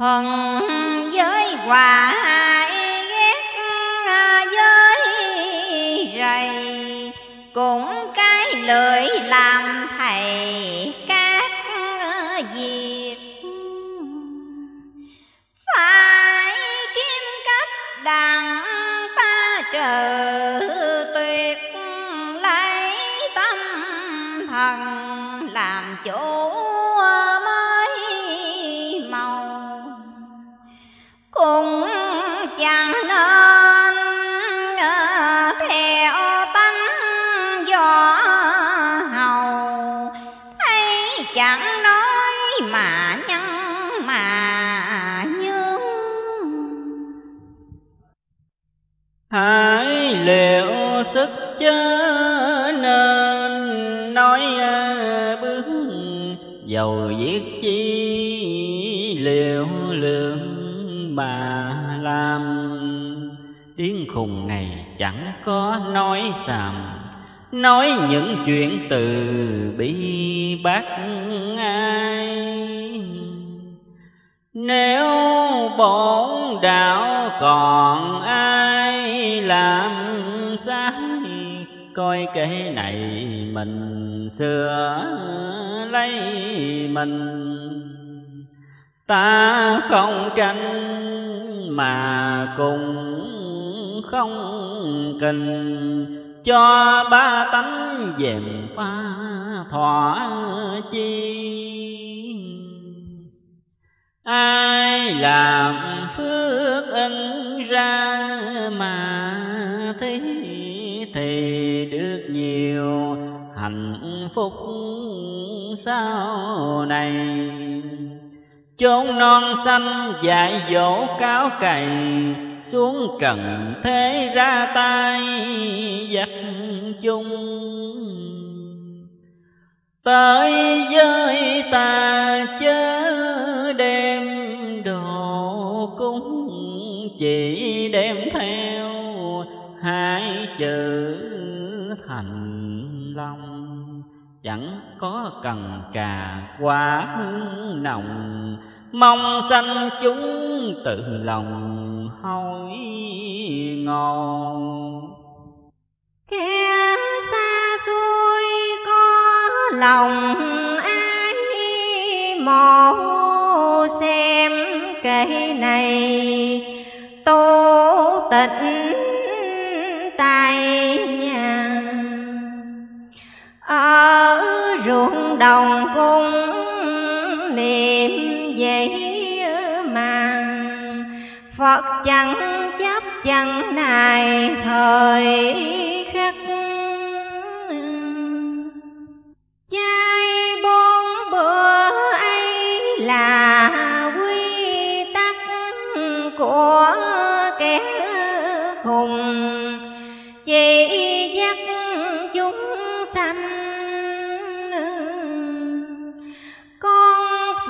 Hận với hòa ghét, với rầy Cũng cái lời làm thầy các việc. Phải kiếm cách đặng ta trời hãy liệu sức chớ nên nói à, bước dầu viết chi liệu lượng mà làm. Tiếng khùng này chẳng có nói xàm, nói những chuyện từ bi bác ai. Nếu bổn đạo còn ai làm sai coi cái này mình xưa lấy mình. Ta không tranh mà cùng không kình. Cho ba tánh dèm pha thỏa chi. Ai làm phước in ra mà thấy thì được nhiều hạnh phúc sau này. Chốn non xanh dạy dỗ cáo cày, xuống trần thế ra tay dắt chung. Tới với ta chơi chữ thành long, chẳng có cần trà quá hương nồng. Mong sanh chúng tự lòng hối ngon kẻ xa xôi có lòng ai mò xem cái này tô tịnh tay nhà ở ruộng đồng cung niệm vậy mà, Phật chẳng chấp chẳng này thời khắc. Chay bốn bữa ấy là quy tắc của kẻ khùng.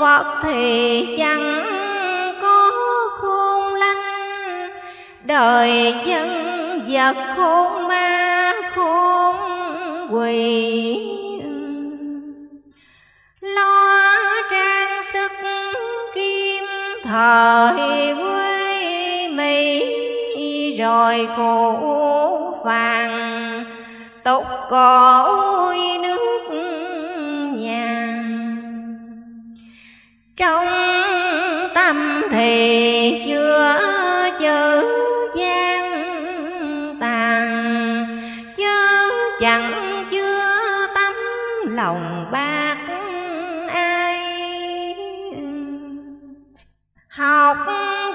Phật thì chẳng có khôn lanh. Đời dân vật khôn ma khôn quỷ Lo trang sức kim thời quê Mỹ, Rồi phụ phàng tục cõi nước trong tâm thì chưa chữ gian tàn, chớ chẳng chưa tấm lòng bạc ai. Học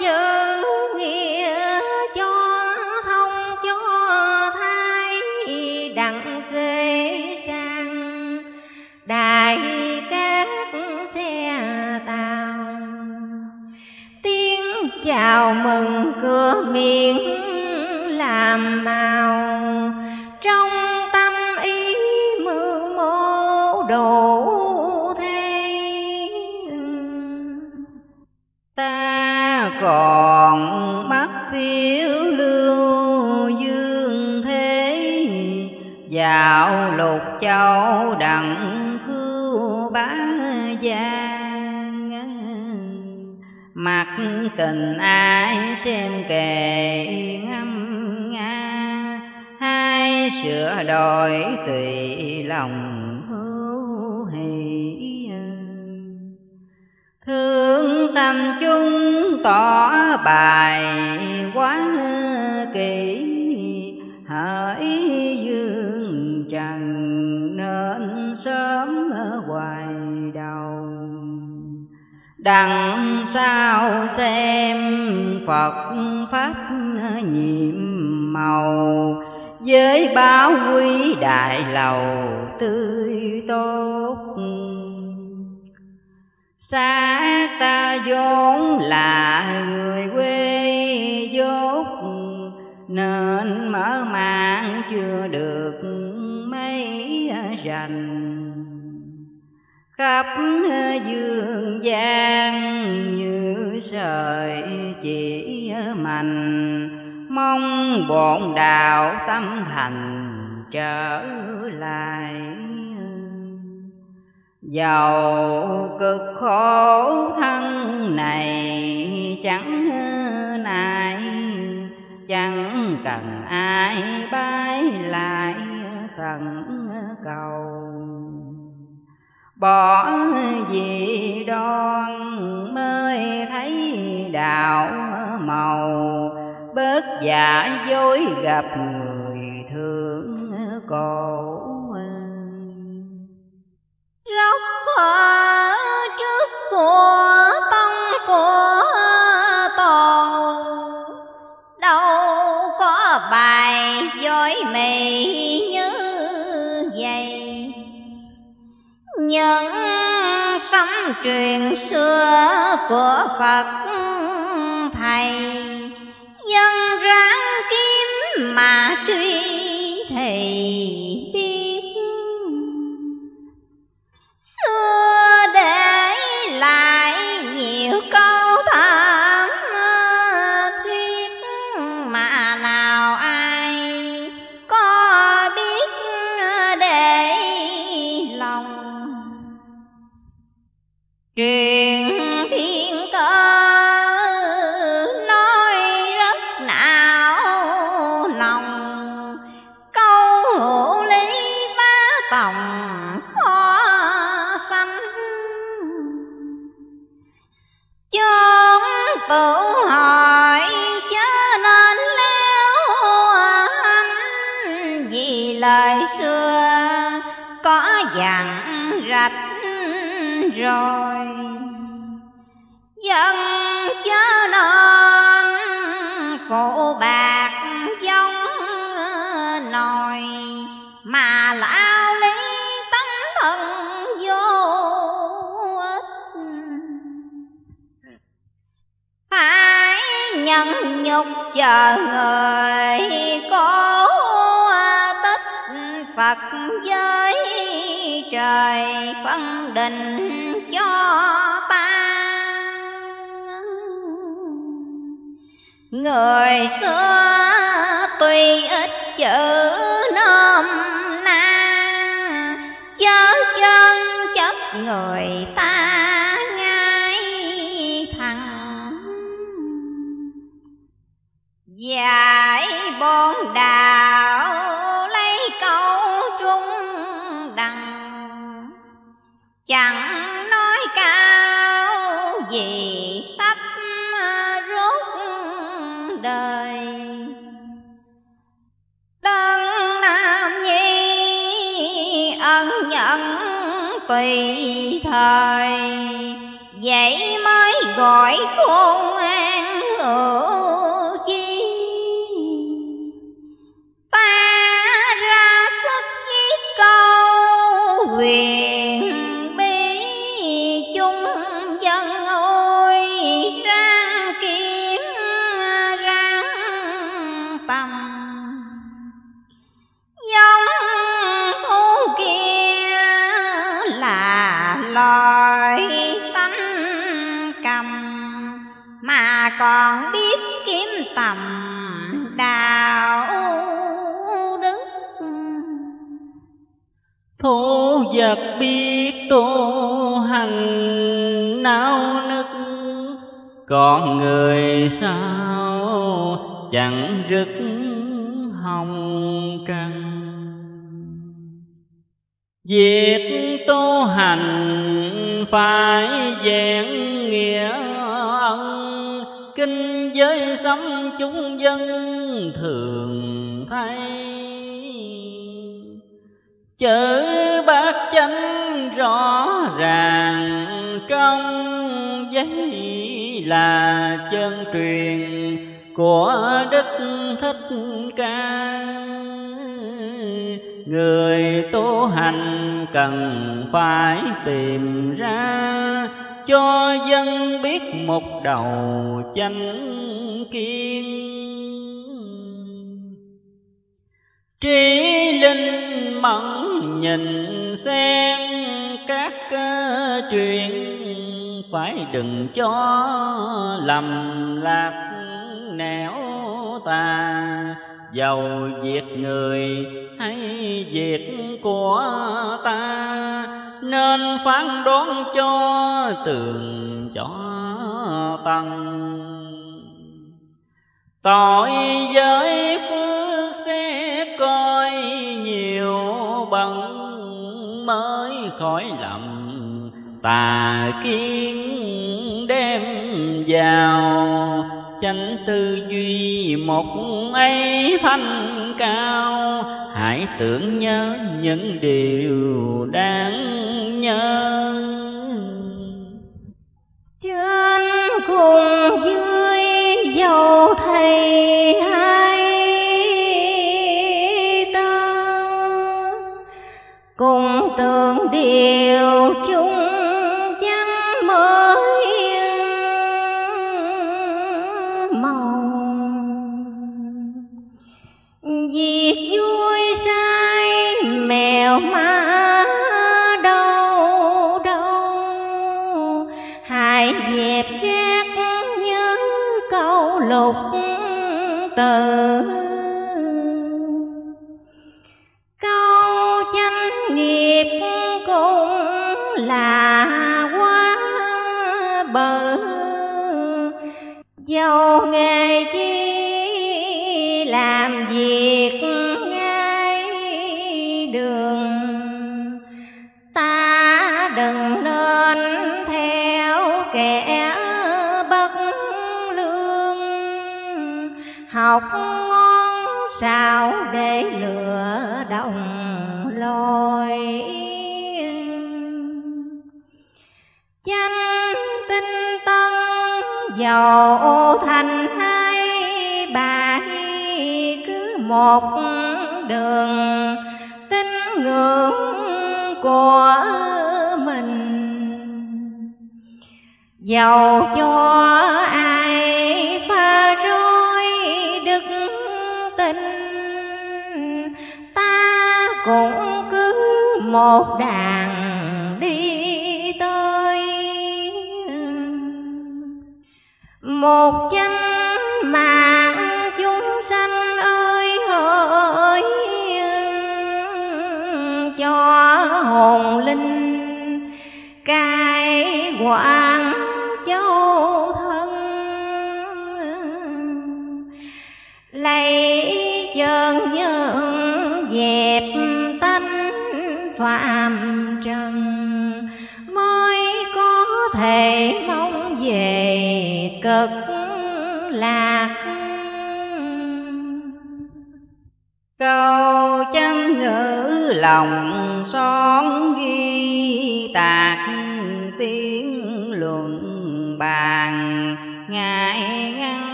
chữ nghĩa cho thông cho thái, đặng dễ sang đại chào mừng cửa miệng làm màu. Trong tâm ý mưu mô đủ thế. Ta còn mắt phiếu lưu dương thế. Dạo lục châu đặng cứu bá gia mặt tình ai xem kề ngâm nga, hai sửa đổi tùy lòng hữu hỷ thương sanh chúng tỏ bài quá kỹ hỡi dương trần nên sớm đằng sau xem phật pháp nhiệm màu. Với báo quý đại lầu tươi tốt. Xác ta vốn là người quê dốt. Nên mở mang chưa được mấy rành khắp dương gian như sợi chỉ mạnh mong bổn đạo tâm thành trở lại. Giàu cực khổ thân này chẳng nại, Chẳng cần ai bái lại khẩn cầu. Bỏ gì đoan mới thấy đạo màu? Bớt giả dối gặp người thương cổ róc thở trước của tông của tổ đâu có bài dối mì những sấm truyền xưa của phật thầy. Dân ráng kiếm mà truy thì truyền thiên cơ nói rất não lòng, câu hữu lý bá tòng khó sanh. Chốn tự hỏi chớ nên leo anh vì lời xưa có dặn rạch rồi. Dân chớ nên phụ bạc giống ờ, nồi mà lao lý tấm thân vô ích. Phải nhận nhục chờ người cố tích Phật giới trời phân định cho ta Người xưa tuy ít chữ nôm na, Chớ chân chất người ta ngay thẳng dài bốn đà. Chẳng nói cao gì sắp rốt đời. Tân Nam Nhi ân nhận tùy thời, vậy mới gọi khôn an hữu con người sao chẳng rực hồng trần? Việc tu hành phải vẹn nghĩa ân. Kinh giới sống chúng dân thường thấy chữ bát chánh rõ ràng trong giấy là chân truyền của đức thích ca người tu hành cần phải tìm ra cho dân biết một đầu chánh kiên trí linh mẫn nhìn xem các ờ, truyền. chuyện phải đừng cho lầm lạc nẻo tà. Dầu việc người hay việc của ta, nên phán đoán cho tường cho tăng. Tội giới phước sẽ coi nhiều bằng mới khỏi lầm tà kiến đem vào, chánh tư duy một ấy thanh cao. Hãy tưởng nhớ những điều đáng nhớ. Trên cùng dưới dầu thầy hai ta, cùng tưởng điều chung việc vui sai mèo má đâu đâu hãy dẹp gác nhớ câu lục từ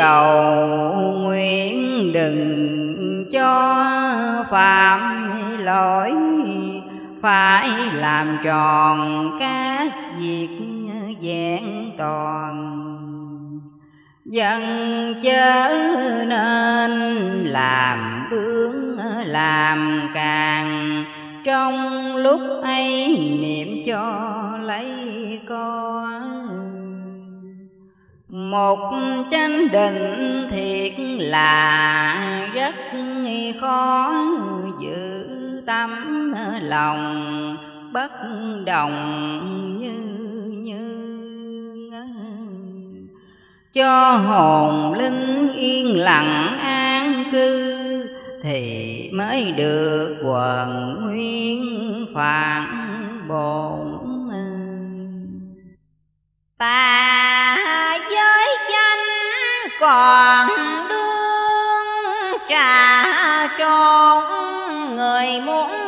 cầu nguyện đừng cho phạm lỗi, phải làm tròn các việc vẹn toàn. Dân chớ nên làm bướng làm càng, trong lúc ấy niệm cho lấy con một chánh định thiệt là rất khó giữ tâm lòng bất đồng như như cho hồn linh yên lặng an cư thì mới được quần nguyên phản bổn. Ta còn đương trà trộn người muốn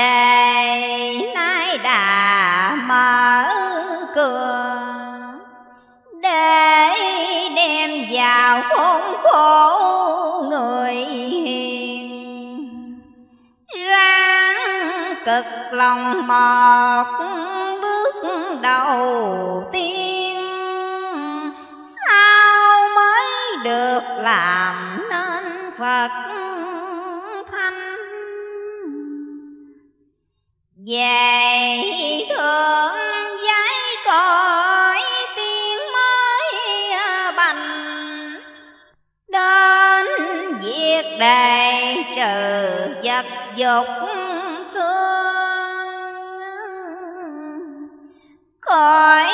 đề, nay đã mở cửa. Để đem vào khốn khổ người hiền. Ráng cực lòng một bước đầu tiên. Sao mới được làm nên phật? Về thương giấy cõi tiên mới bành. Đến việc đề trừ vật dục xương. Cõi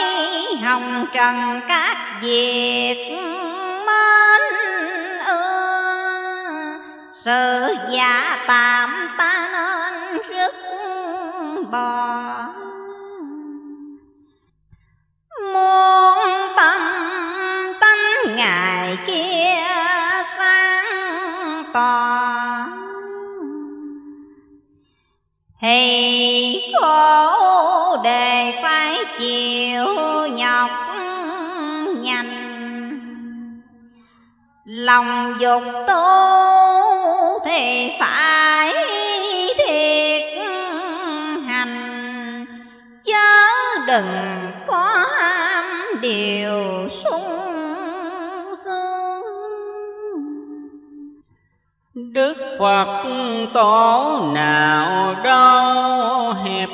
hồng trần các việc mến ưa. Sự giả tạm tan bỏ muôn tâm tánh ngày kia sáng tỏ. Thì khổ đề phải chịu nhọc nhanh lòng dục tu thì phải đừng có ham điều sung sướng. Đức Phật tổ nào đâu hẹp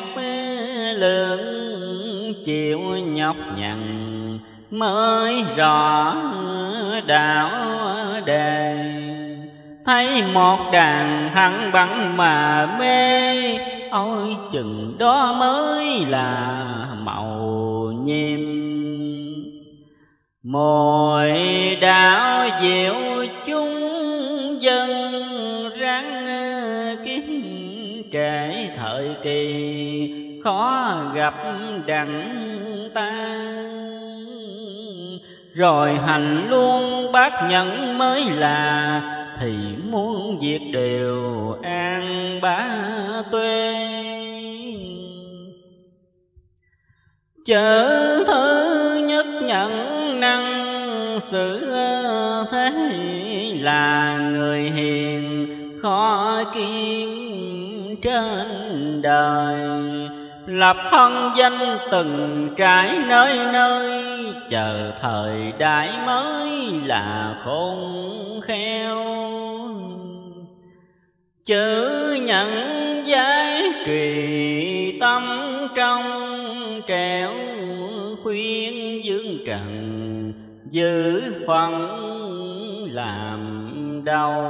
lượng chịu nhọc nhằn, mới rõ đạo đề. Thấy một đàn thắng bắn mà mê ôi, chừng đó mới là màu nhiệm mồi đạo diệu chúng dân ráng kiếm trễ thời kỳ, khó gặp đặng ta. Rồi hành luôn bác nhận mới là thì muốn việc đều an bá tuê chớ thứ nhất nhận năng sự thế là người hiền, khó kiếm trên đời. Lập thân danh từng trải nơi nơi, chờ thời đại mới là khôn khéo chữ nhận giải trì tâm trong trẻo khuyên dương trần, giữ phận làm đầu.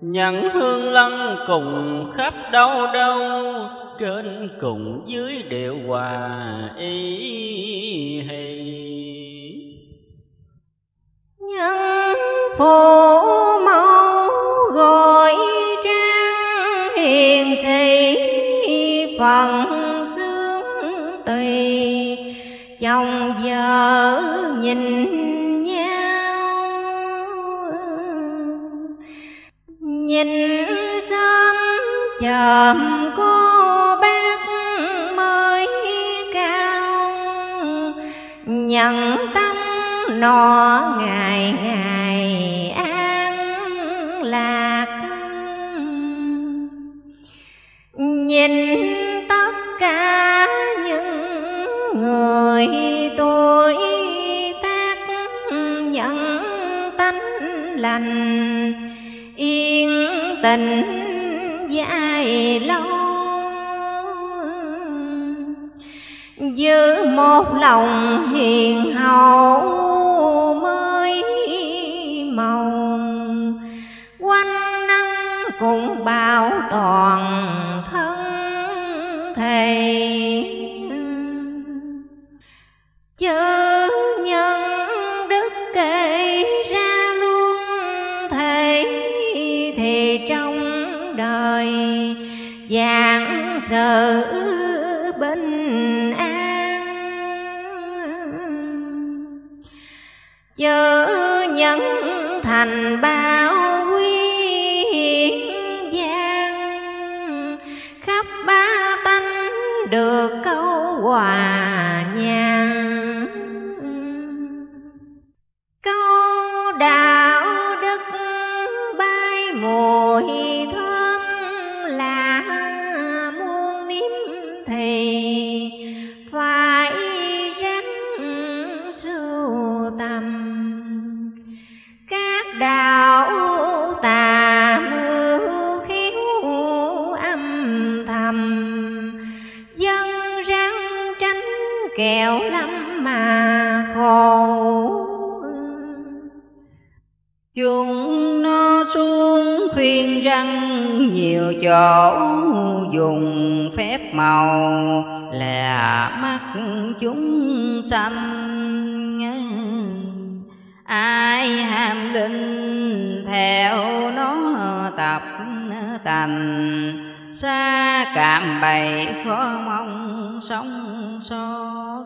Nhận hương lân cùng khắp đâu đâu, trên cùng dưới đều hòa ý hề nhân phụ mẫu cõi trang hiền sĩ phần sướng tùy. Chồng vợ nhìn nhau, nhìn sớm chậm cô bác mới cao. Nhận tâm nó ngày ngày an lạc. Nhìn tất cả những người tôi tác nhận tánh lành, yên tình dài lâu. Giữ một lòng hiền hậu mới màu, quanh năm cũng bảo toàn chớ nhân đức kể ra luôn thầy thì trong đời giảng sự bình an. Chớ nhân thành bao được câu hòa. Nghèo lắm mà khổ Chúng nó xuống khuyên răng nhiều chỗ dùng phép màu là mắt chúng sanh. Ai ham linh theo nó tập tành xa, cảm bày khó mong sống sót.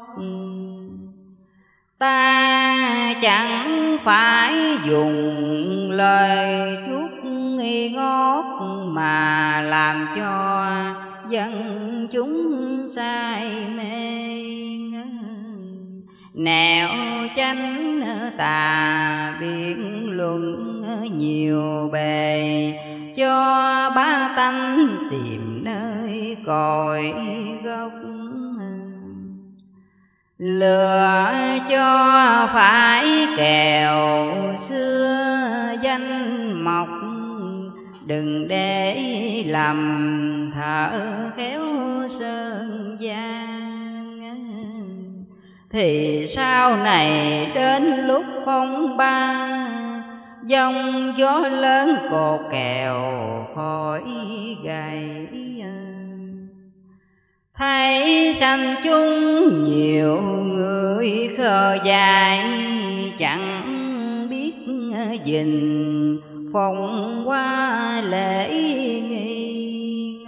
Ta chẳng phải dùng lời chút nghi ngót mà làm cho dân chúng sai mê nẻo chánh tà biện luận nhiều bề cho ba tánh tìm nơi cội gốc. Lừa cho phải kèo xưa danh mộc, đừng để lầm thở khéo sơn gian. Thì sau này đến lúc phong ba dòng gió lớn cột kèo khỏi gầy thấy sanh chung nhiều người khờ dài chẳng biết gìn phong qua lễ nghi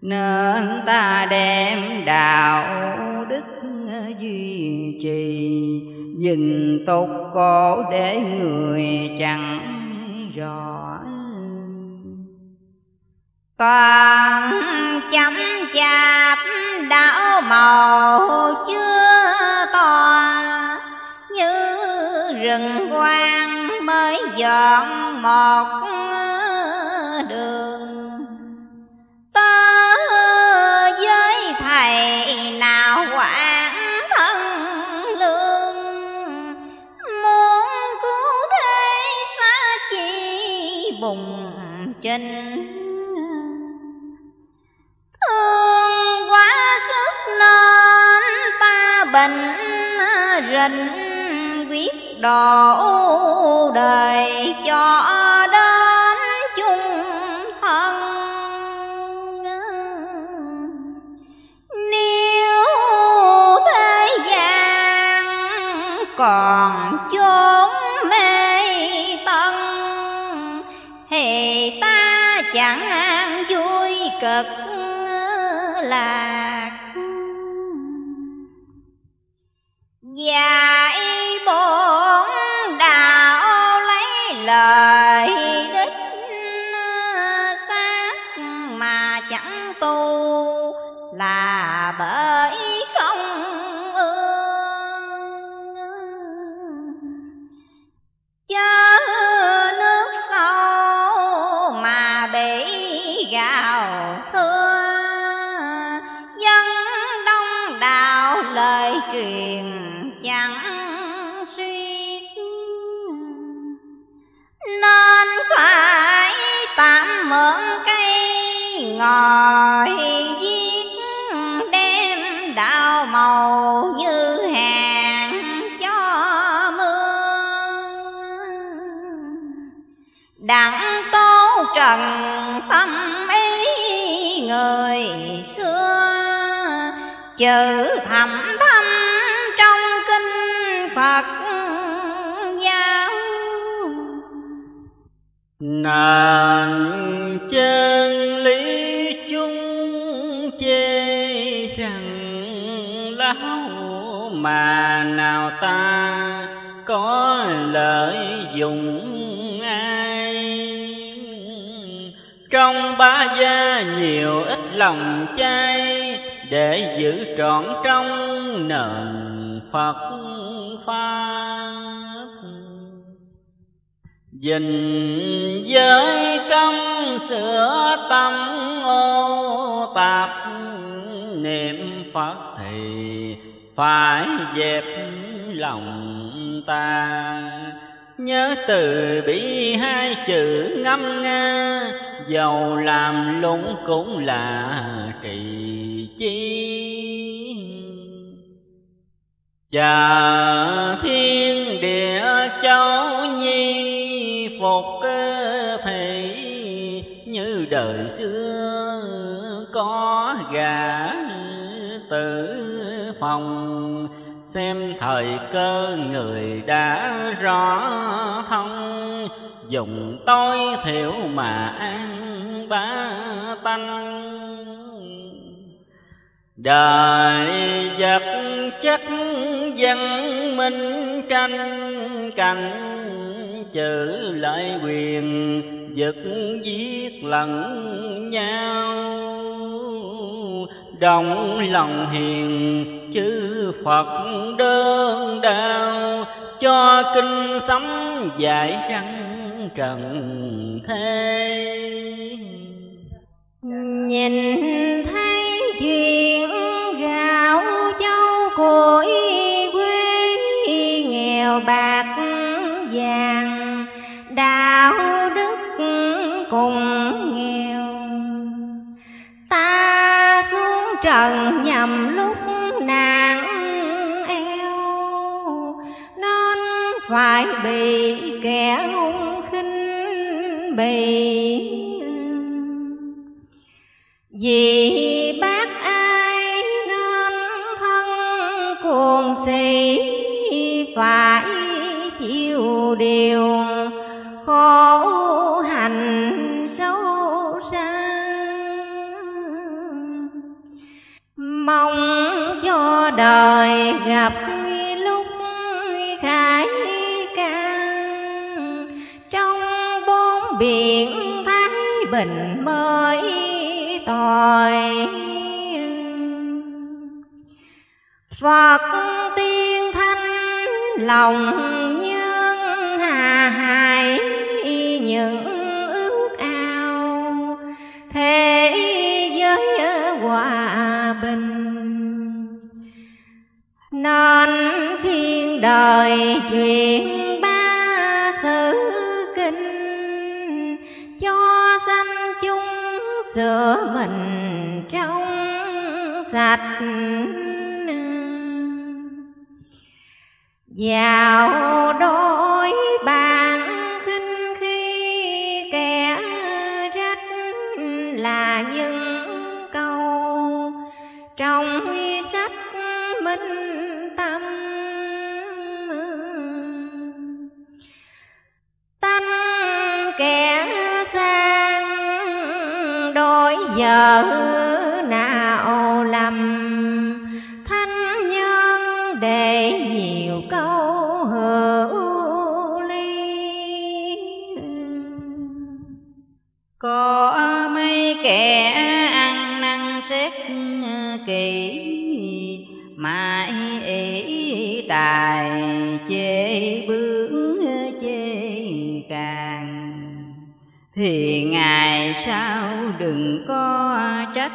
nên ta đem đạo đức duy trì nhìn tục cổ để người chẳng rõ. Còn chấm chạp đảo màu chưa to, như rừng quang mới dọn một đường. Tớ với thầy trình thương quá sức nên ta bệnh rình quyết đổ đời cho đến chung thân. Nếu thế gian còn chốn mê tân thì ta chẳng an vui cực lạc. Dạy bổn đạo lấy lời đích xác mà chẳng tu là bởi tạm cây ngồi viết đem đạo màu như hàng cho mưa đặng tô trần tâm ý người xưa, chữ thầm thâm trong kinh phật Nàng chân lý chung chê rằng lão mà nào ta có lợi dụng ai? Trong ba gia nhiều ít lòng chay để giữ trọn trong nền Phật pháp. Dình giới công sửa tâm ô tạp, Niệm Phật thì phải dẹp lòng ta. Nhớ từ bi hai chữ ngâm nga, Dầu làm lũng cũng là trì chi. Chờ thiên địa châu đời xưa có gã tử phòng. Xem thời cơ người đã rõ thông Dùng tối thiểu mà an ba tanh. Đời vật chất văn minh tranh cảnh Chữ lợi quyền giật giết lẫn nhau, Đồng lòng hiền, chư Phật đơn đau. Cho kinh sấm dạy răng trần thế. Nhìn thấy chuyện gạo châu cội quê nghèo bạc vàng, đạo đức cùng nghèo ta xuống trần nhầm lúc nạn eo nên phải bị kẻ hung khinh bì. Vì bác ai nên thân cuồng sĩ phải chịu điều khổ hành sâu xa. Mong cho đời gặp lúc khải can trong bốn biển thái bình mới tội Phật tiên thanh lòng nhân hà hài những thế giới hòa bình. Nên thiên đời truyền ba sự kinh, cho sanh chúng sửa mình trong sạch. Vào đôi bàn nhớ thì ngày sau đừng có trách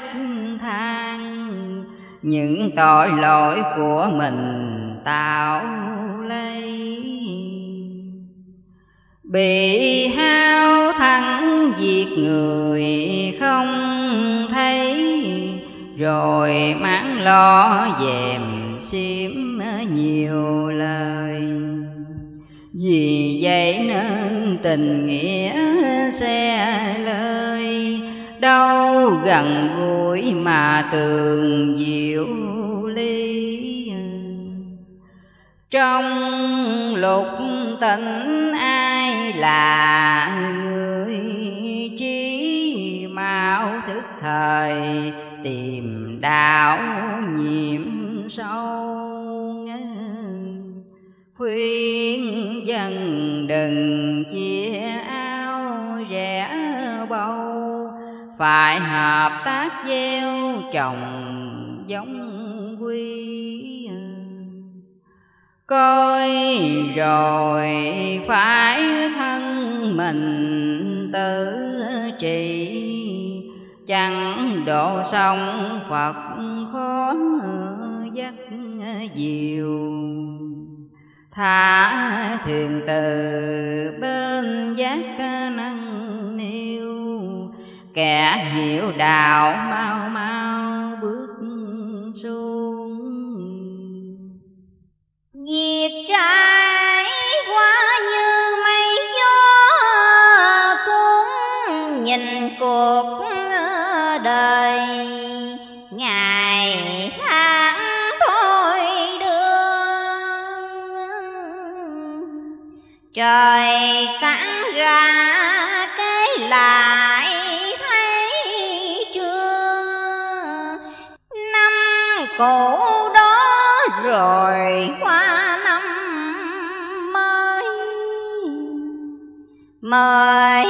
than. Những tội lỗi của mình tạo lấy. Bị hao thắng diệt người không thấy. Rồi mãn lo dèm xiêm nhiều lời vì vậy nên tình nghĩa xe lời đâu gần gũi mà tường diệu ly. Trong lục tỉnh ai là người trí mạo thức thời tìm đạo nhiệm sâu? Khuyên dân đừng chia ao rẻ bầu. Phải hợp tác gieo trồng giống quy. Coi rồi phải thân mình tự trị. Chẳng độ sông phật khó dắt diều thả thuyền từ bên giác năng niu, kẻ hiểu đạo mau mau bước xuống. Việc trái quá như mây gió cuốn nhìn cuộc trời sáng ra cái lại thấy chưa? Năm cũ đó rồi qua năm mới. Mời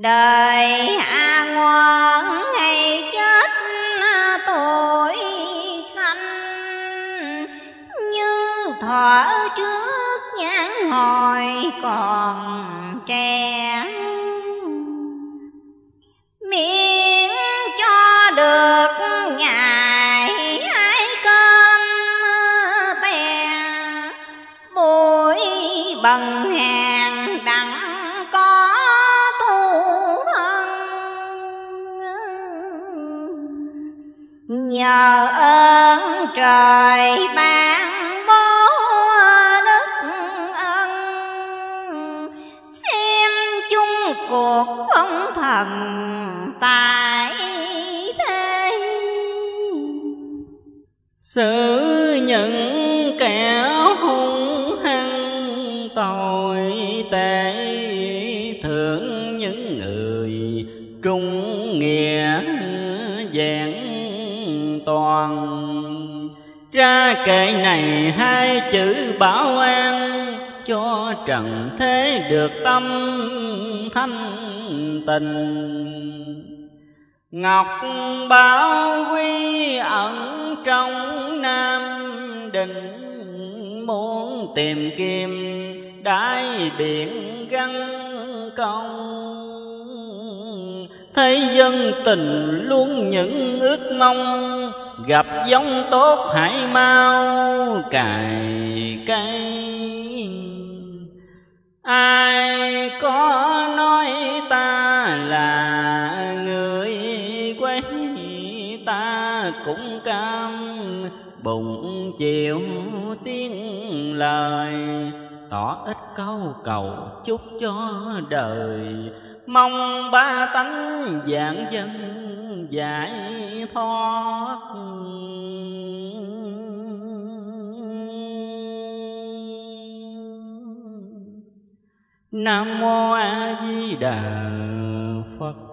đời trời ban bố đức ân. Xem chung cuộc ông thần tại thế sự những kệ này hai chữ bảo an, cho trần thế được tâm thanh tình Ngọc Bảo Quy ẩn trong Nam Định, Muốn tìm kiếm đáy biển gắn công Thấy dân tình luôn những ước mong, Gặp giống tốt hãy mau, cài cây Ai có nói ta là người quấy, Ta cũng cam. Bụng chịu tiếng lời, Tỏ ít câu cầu chúc cho đời. Mong ba tánh dạng dân giải thoát. Nam mô A Di Đà phật.